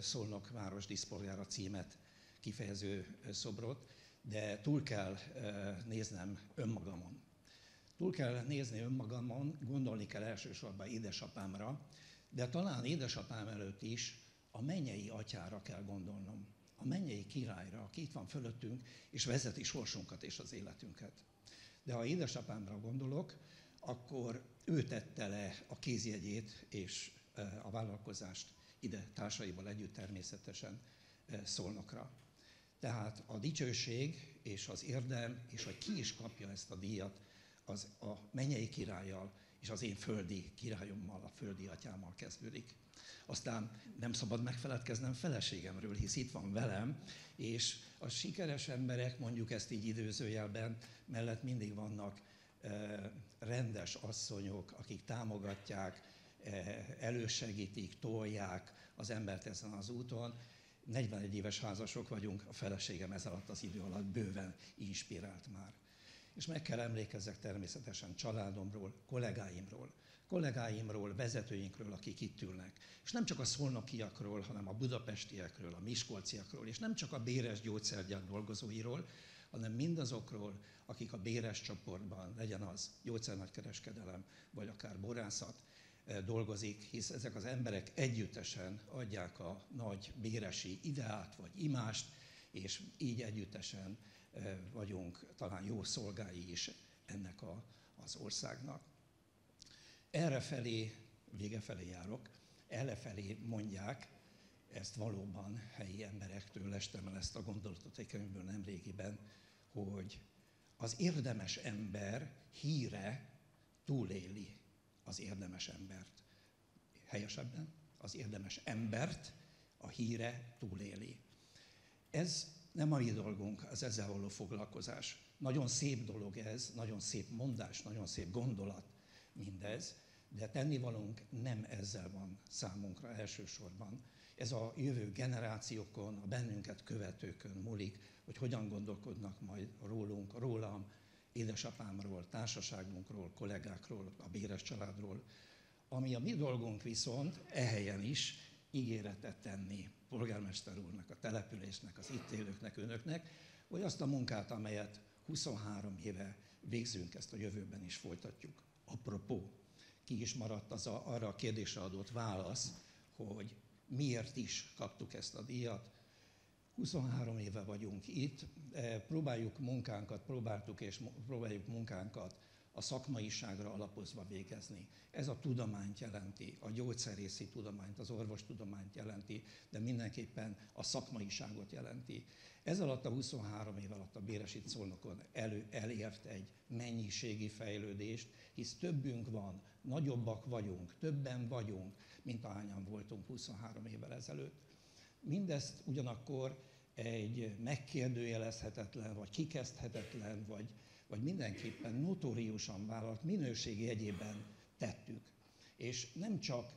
Szolnok város diszpolgára címet kifejező szobrot, de túl kell néznem önmagamon. Túl kell nézni önmagamon, gondolni kell elsősorban édesapámra, de talán édesapám előtt is a mennyei atyára kell gondolnom. A mennyei királyra, aki itt van fölöttünk, és vezeti sorsunkat és az életünket. De ha édesapámra gondolok, akkor ő tette le a kézjegyét és e, a vállalkozást ide társaival együtt természetesen e, szolnokra. Tehát a dicsőség és az érdem, és hogy ki is kapja ezt a díjat, az a mennyei királlyal és az én földi királyommal, a földi atyámmal kezdődik. Aztán nem szabad megfeledkeznem feleségemről, hisz itt van velem, és a sikeres emberek, mondjuk ezt így időzőjelben, mellett mindig vannak rendes asszonyok, akik támogatják, elősegítik, tolják az embert ezen az úton. 41 éves házasok vagyunk, a feleségem ez alatt az idő alatt bőven inspirált már. És meg kell emlékezzek természetesen családomról, kollégáimról, kollégáimról, vezetőinkről, akik itt ülnek. És nem csak a szolnokiakról, hanem a budapestiekről, a miskolciakról, és nem csak a béres gyógyszergyár dolgozóiról, hanem mindazokról, akik a béres csoportban, legyen az gyógyszernagykereskedelem, vagy akár borászat, eh, dolgozik, hisz ezek az emberek együttesen adják a nagy béresi ideát vagy imást, és így együttesen vagyunk talán jó szolgái is ennek a, az országnak. Errefelé, vége felé járok, errefelé mondják, ezt valóban helyi emberektől lestem el ezt a gondolatot egy könyvből nemrégiben, hogy az érdemes ember híre túléli az érdemes embert. Helyesebben, az érdemes embert a híre túléli. Ez nem a mi dolgunk, az ezzel való foglalkozás. Nagyon szép dolog ez, nagyon szép mondás, nagyon szép gondolat mindez, de tennivalónk nem ezzel van számunkra elsősorban. Ez a jövő generációkon, a bennünket követőkön múlik, hogy hogyan gondolkodnak majd rólunk, rólam, édesapámról, társaságunkról, kollégákról, a béres családról. Ami a mi dolgunk viszont, ehelyen is ígéretet tenni polgármester úrnak, a településnek, az itt élőknek, önöknek, hogy azt a munkát, amelyet 23 éve végzünk, ezt a jövőben is folytatjuk. Apropó, ki is maradt az a, arra a kérdésre adott válasz, hogy miért is kaptuk ezt a díjat. 23 éve vagyunk itt, eh, próbáljuk munkánkat, próbáltuk és próbáljuk munkánkat a szakmaiságra alapozva végezni. Ez a tudományt jelenti, a gyógyszerészi tudományt, az orvostudományt jelenti, de mindenképpen a szakmaiságot jelenti. Ez alatt a 23 év alatt a Béresi Szolnokon elő, elért egy mennyiségi fejlődést, hisz többünk van, nagyobbak vagyunk, többen vagyunk, mint ahányan voltunk 23 évvel ezelőtt. Mindezt ugyanakkor egy megkérdőjelezhetetlen, vagy kikezdhetetlen, vagy, vagy mindenképpen notóriusan vállalt minőségi egyében tettük. És nem csak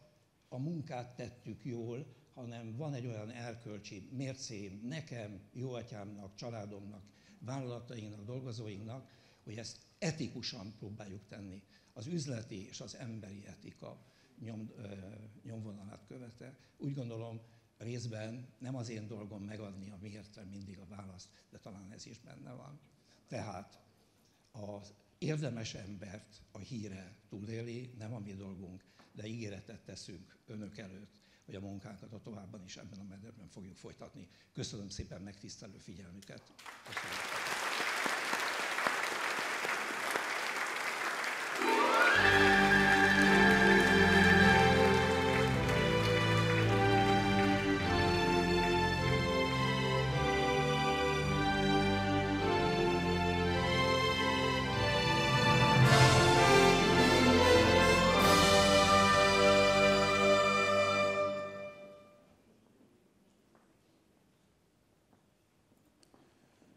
a munkát tettük jól, hanem van egy olyan elkölcsi mércém nekem, jó atyámnak, családomnak, vállalatainknak, dolgozóinknak, hogy ezt etikusan próbáljuk tenni. Az üzleti és az emberi etika nyom, ö, nyomvonalát követe. Úgy gondolom, részben nem az én dolgom megadni a miértre mindig a választ, de talán ez is benne van. Tehát az érdemes embert a híre túléli, nem a mi dolgunk, de ígéretet teszünk önök előtt, hogy a munkánkat a továbban is ebben a mederben fogjuk folytatni. Köszönöm szépen megtisztelő figyelmüket. Köszönöm.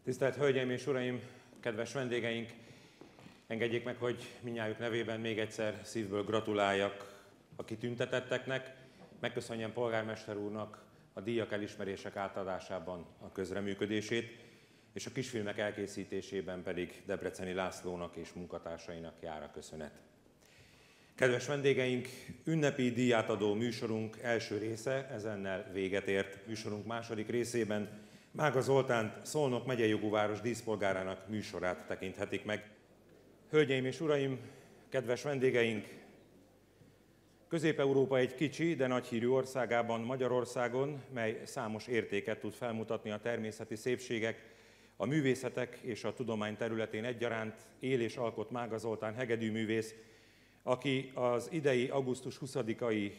Tisztelt Hölgyeim és Uraim, kedves vendégeink! Engedjék meg, hogy minnyájuk nevében még egyszer szívből gratuláljak a kitüntetetteknek. Megköszönjem polgármester úrnak a díjak elismerések átadásában a közreműködését, és a kisfilmek elkészítésében pedig Debreceni Lászlónak és munkatársainak jár a köszönet. Kedves vendégeink, ünnepi díjátadó műsorunk első része ezennel véget ért. Műsorunk második részében Mága Zoltánt, Szolnok megyei jogúváros díszpolgárának műsorát tekinthetik meg. Hölgyeim és uraim, kedves vendégeink, Közép-Európa egy kicsi, de nagy hírű országában, Magyarországon, mely számos értéket tud felmutatni a természeti szépségek, a művészetek és a tudomány területén egyaránt él és alkot Mága Zoltán hegedűművész, aki az idei augusztus 20-ai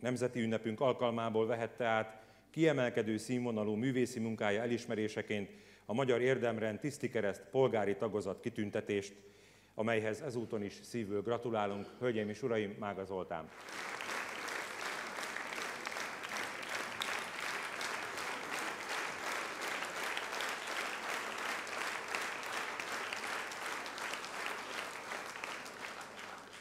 nemzeti ünnepünk alkalmából vehette át kiemelkedő színvonalú művészi munkája elismeréseként a Magyar Érdemrend Tisztikereszt polgári tagozat kitüntetést, amelyhez ezúton is szívből gratulálunk. Hölgyeim és Uraim, Mága Zoltán!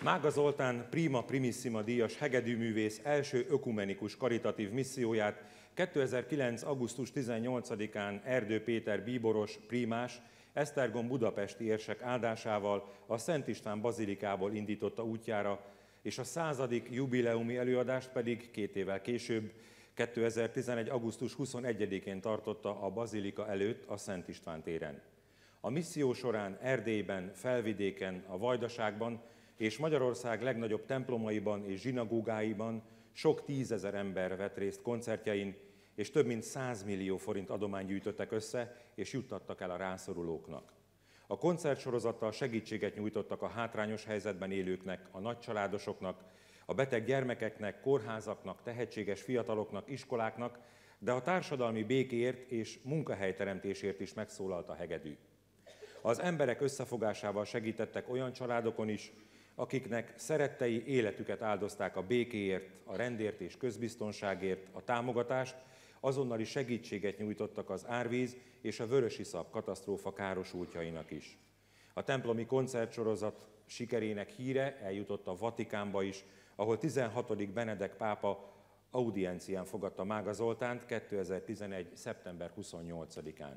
Mága Zoltán Prima Primissima díjas hegedűművész első ökumenikus karitatív misszióját 2009. augusztus 18-án Erdő Péter bíboros, primás, Esztergom budapesti érsek áldásával a Szent István bazilikából indította útjára, és a századik jubileumi előadást pedig két évvel később, 2011. augusztus 21-én tartotta a bazilika előtt a Szent István téren. A misszió során Erdélyben, Felvidéken, a Vajdaságban és Magyarország legnagyobb templomaiban és zsinagógáiban sok tízezer ember vett részt koncertjein, és több mint 100 millió forint adományt gyűjtöttek össze, és juttattak el a rászorulóknak. A koncertsorozattal segítséget nyújtottak a hátrányos helyzetben élőknek, a nagycsaládosoknak, a beteg gyermekeknek, kórházaknak, tehetséges fiataloknak, iskoláknak, de a társadalmi békéért és munkahelyteremtésért is megszólalt a hegedű. Az emberek összefogásával segítettek olyan családokon is, akiknek szerettei életüket áldozták a békéért, a rendért és közbiztonságért, a támogatást, azonnali segítséget nyújtottak az árvíz és a vörösiszap katasztrófa károsultjainak is. A templomi koncertsorozat sikerének híre eljutott a Vatikánba is, ahol 16. Benedek pápa audiencián fogadta Mága Zoltánt 2011. szeptember 28-án.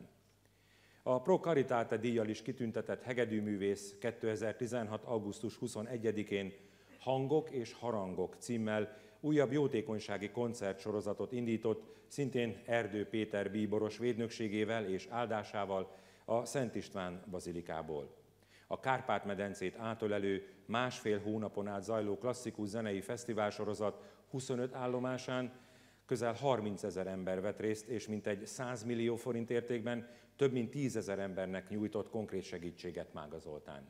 A Pro Caritate díjjal is kitüntetett hegedűművész 2016. augusztus 21-én Hangok és Harangok címmel újabb jótékonysági koncertsorozatot indított, szintén Erdő Péter bíboros védnökségével és áldásával a Szent István bazilikából. A Kárpát-medencét átölelő másfél hónapon át zajló klasszikus zenei fesztiválsorozat 25 állomásán közel 30 ezer ember vett részt, és mintegy 100 millió forint értékben több mint 10 ezer embernek nyújtott konkrét segítséget Mága Zoltán.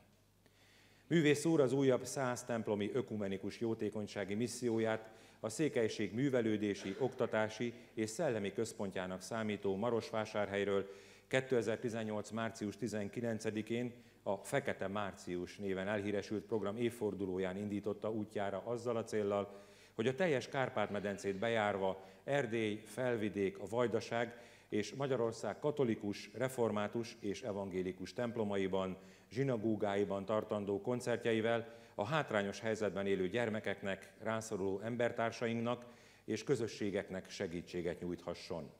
Művész úr az újabb száz templomi ökumenikus jótékonysági misszióját a székelység művelődési, oktatási és szellemi központjának számító Marosvásárhelyről 2018. március 19-én a Fekete Március néven elhíresült program évfordulóján indította útjára azzal a céllal, hogy a teljes Kárpát-medencét bejárva Erdély, Felvidék, a Vajdaság és Magyarország katolikus, református és evangélikus templomaiban, zsinagógáiban tartandó koncertjeivel a hátrányos helyzetben élő gyermekeknek, rászoruló embertársainknak és közösségeknek segítséget nyújthasson.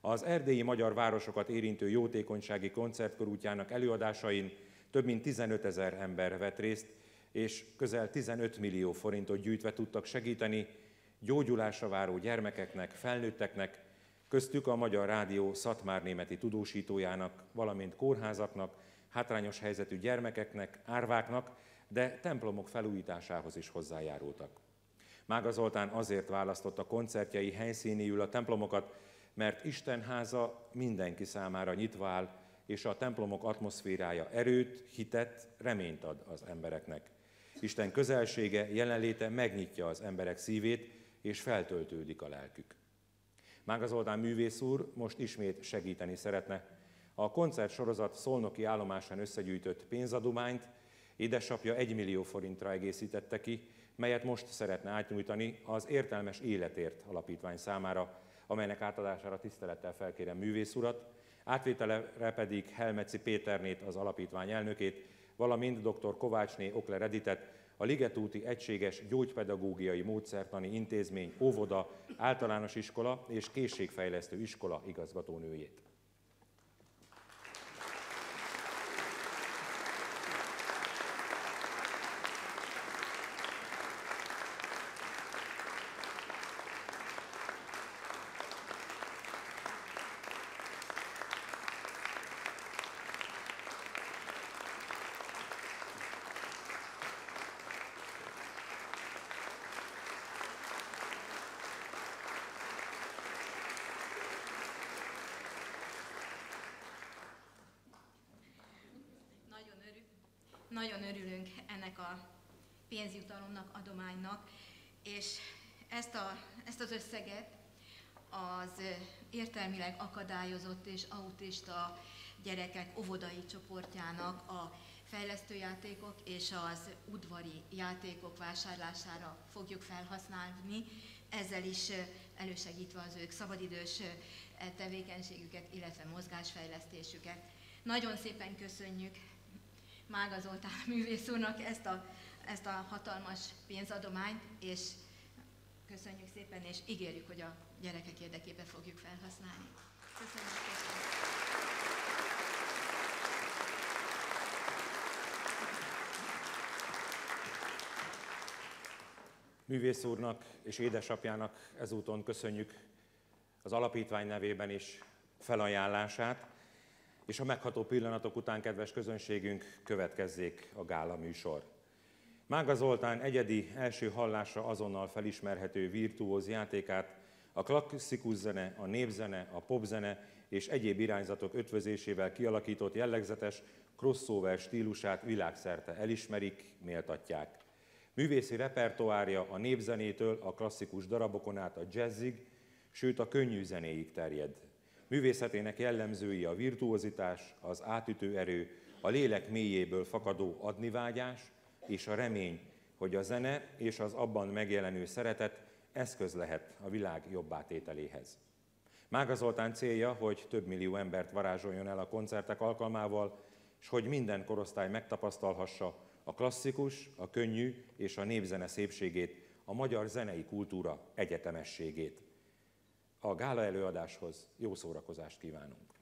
Az erdélyi magyar városokat érintő jótékonysági koncertkörútjának előadásain több mint 15 ezer ember vett részt, és közel 15 millió forintot gyűjtve tudtak segíteni gyógyulásra váró gyermekeknek, felnőtteknek, köztük a Magyar Rádió Szatmár németi tudósítójának, valamint kórházaknak, hátrányos helyzetű gyermekeknek, árváknak, de templomok felújításához is hozzájárultak. Mága Zoltán azért választotta koncertjei helyszínéül a templomokat, mert Isten háza mindenki számára nyitva áll, és a templomok atmoszférája erőt, hitet, reményt ad az embereknek. Isten közelsége, jelenléte megnyitja az emberek szívét, és feltöltődik a lelkük. Mága Zoltán művész úr most ismét segíteni szeretne. A koncert sorozat szolnoki állomásán összegyűjtött pénzadományt édesapja 1 millió forintra egészítette ki, melyet most szeretne átnyújtani az Értelmes Életért alapítvány számára, amelynek átadására tisztelettel felkérem művész urat, átvételre pedig Helmeci Péternét, az alapítvány elnökét, valamint dr. Kovácsné Okler Editet, a Ligetúti Egységes Gyógypedagógiai Módszertani Intézmény óvoda, általános iskola és készségfejlesztő iskola igazgatónőjét. Nagyon örülünk ennek a pénzjutalomnak, adománynak, és ezt, a, ezt az összeget az értelmileg akadályozott és autista gyerekek óvodai csoportjának a fejlesztőjátékok és az udvari játékok vásárlására fogjuk felhasználni, ezzel is elősegítve az ők szabadidős e tevékenységüket, illetve mozgásfejlesztésüket. Nagyon szépen köszönjük Mága Zoltán művész úrnak ezt a, ezt a hatalmas pénzadományt, és köszönjük szépen, és ígérjük, hogy a gyerekek érdekében fogjuk felhasználni. Köszönjük szépen! Művész úrnak és édesapjának ezúton köszönjük az alapítvány nevében is felajánlását, és a megható pillanatok után, kedves közönségünk, következzék a gála műsor. Mága Zoltán egyedi első hallásra azonnal felismerhető virtuóz játékát, a klasszikus zene, a népzene, a popzene és egyéb irányzatok ötvözésével kialakított jellegzetes crossover stílusát világszerte elismerik, méltatják. Művészi repertoárja a népzenétől a klasszikus darabokon át a jazzig, sőt a könnyű zenéig terjed. Művészetének jellemzői a virtuozitás, az átütő erő, a lélek mélyéből fakadó adnivágyás és a remény, hogy a zene és az abban megjelenő szeretet eszköz lehet a világ jobbátételéhez. Mága Zoltán célja, hogy több millió embert varázsoljon el a koncertek alkalmával, és hogy minden korosztály megtapasztalhassa a klasszikus, a könnyű és a népzene szépségét, a magyar zenei kultúra egyetemességét. A gála előadáshoz jó szórakozást kívánunk!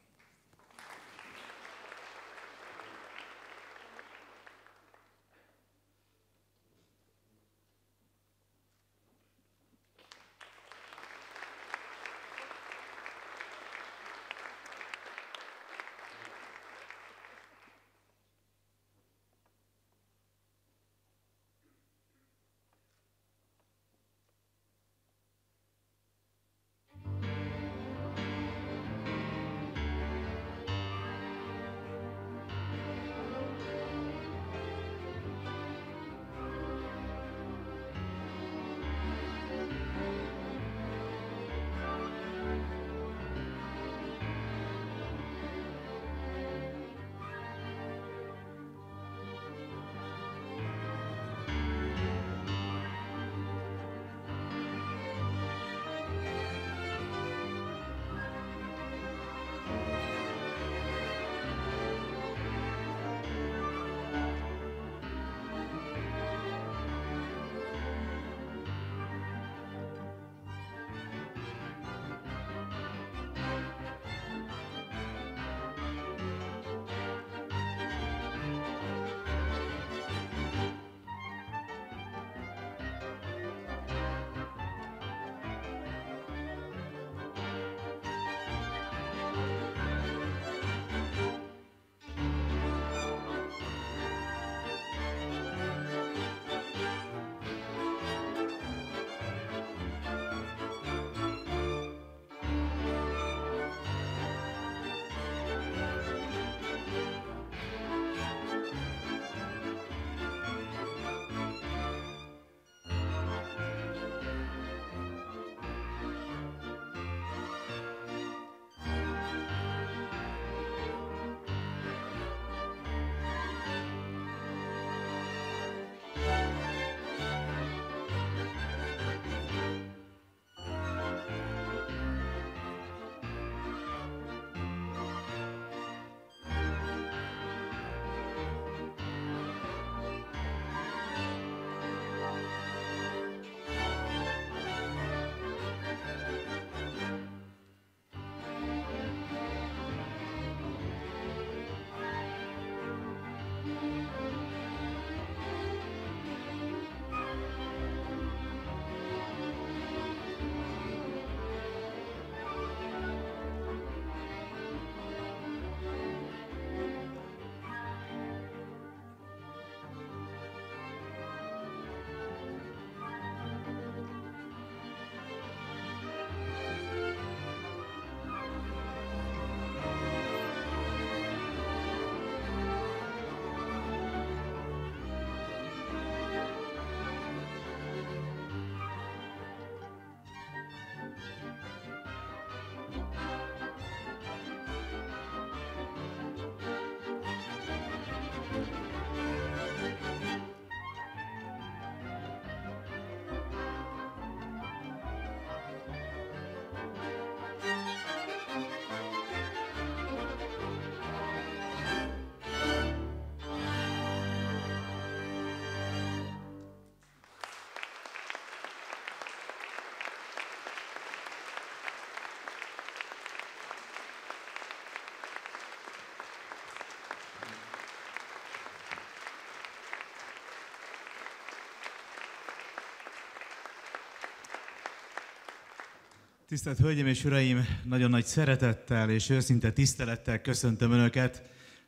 Tisztelt Hölgyeim és Uraim, nagyon nagy szeretettel és őszinte tisztelettel köszöntöm Önöket.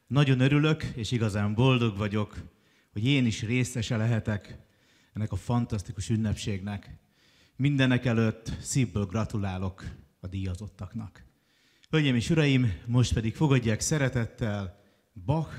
Nagyon örülök és igazán boldog vagyok, hogy én is részese lehetek ennek a fantasztikus ünnepségnek. Mindenek előtt szívből gratulálok a díjazottaknak. Hölgyeim és Uraim, most pedig fogadják szeretettel Bach.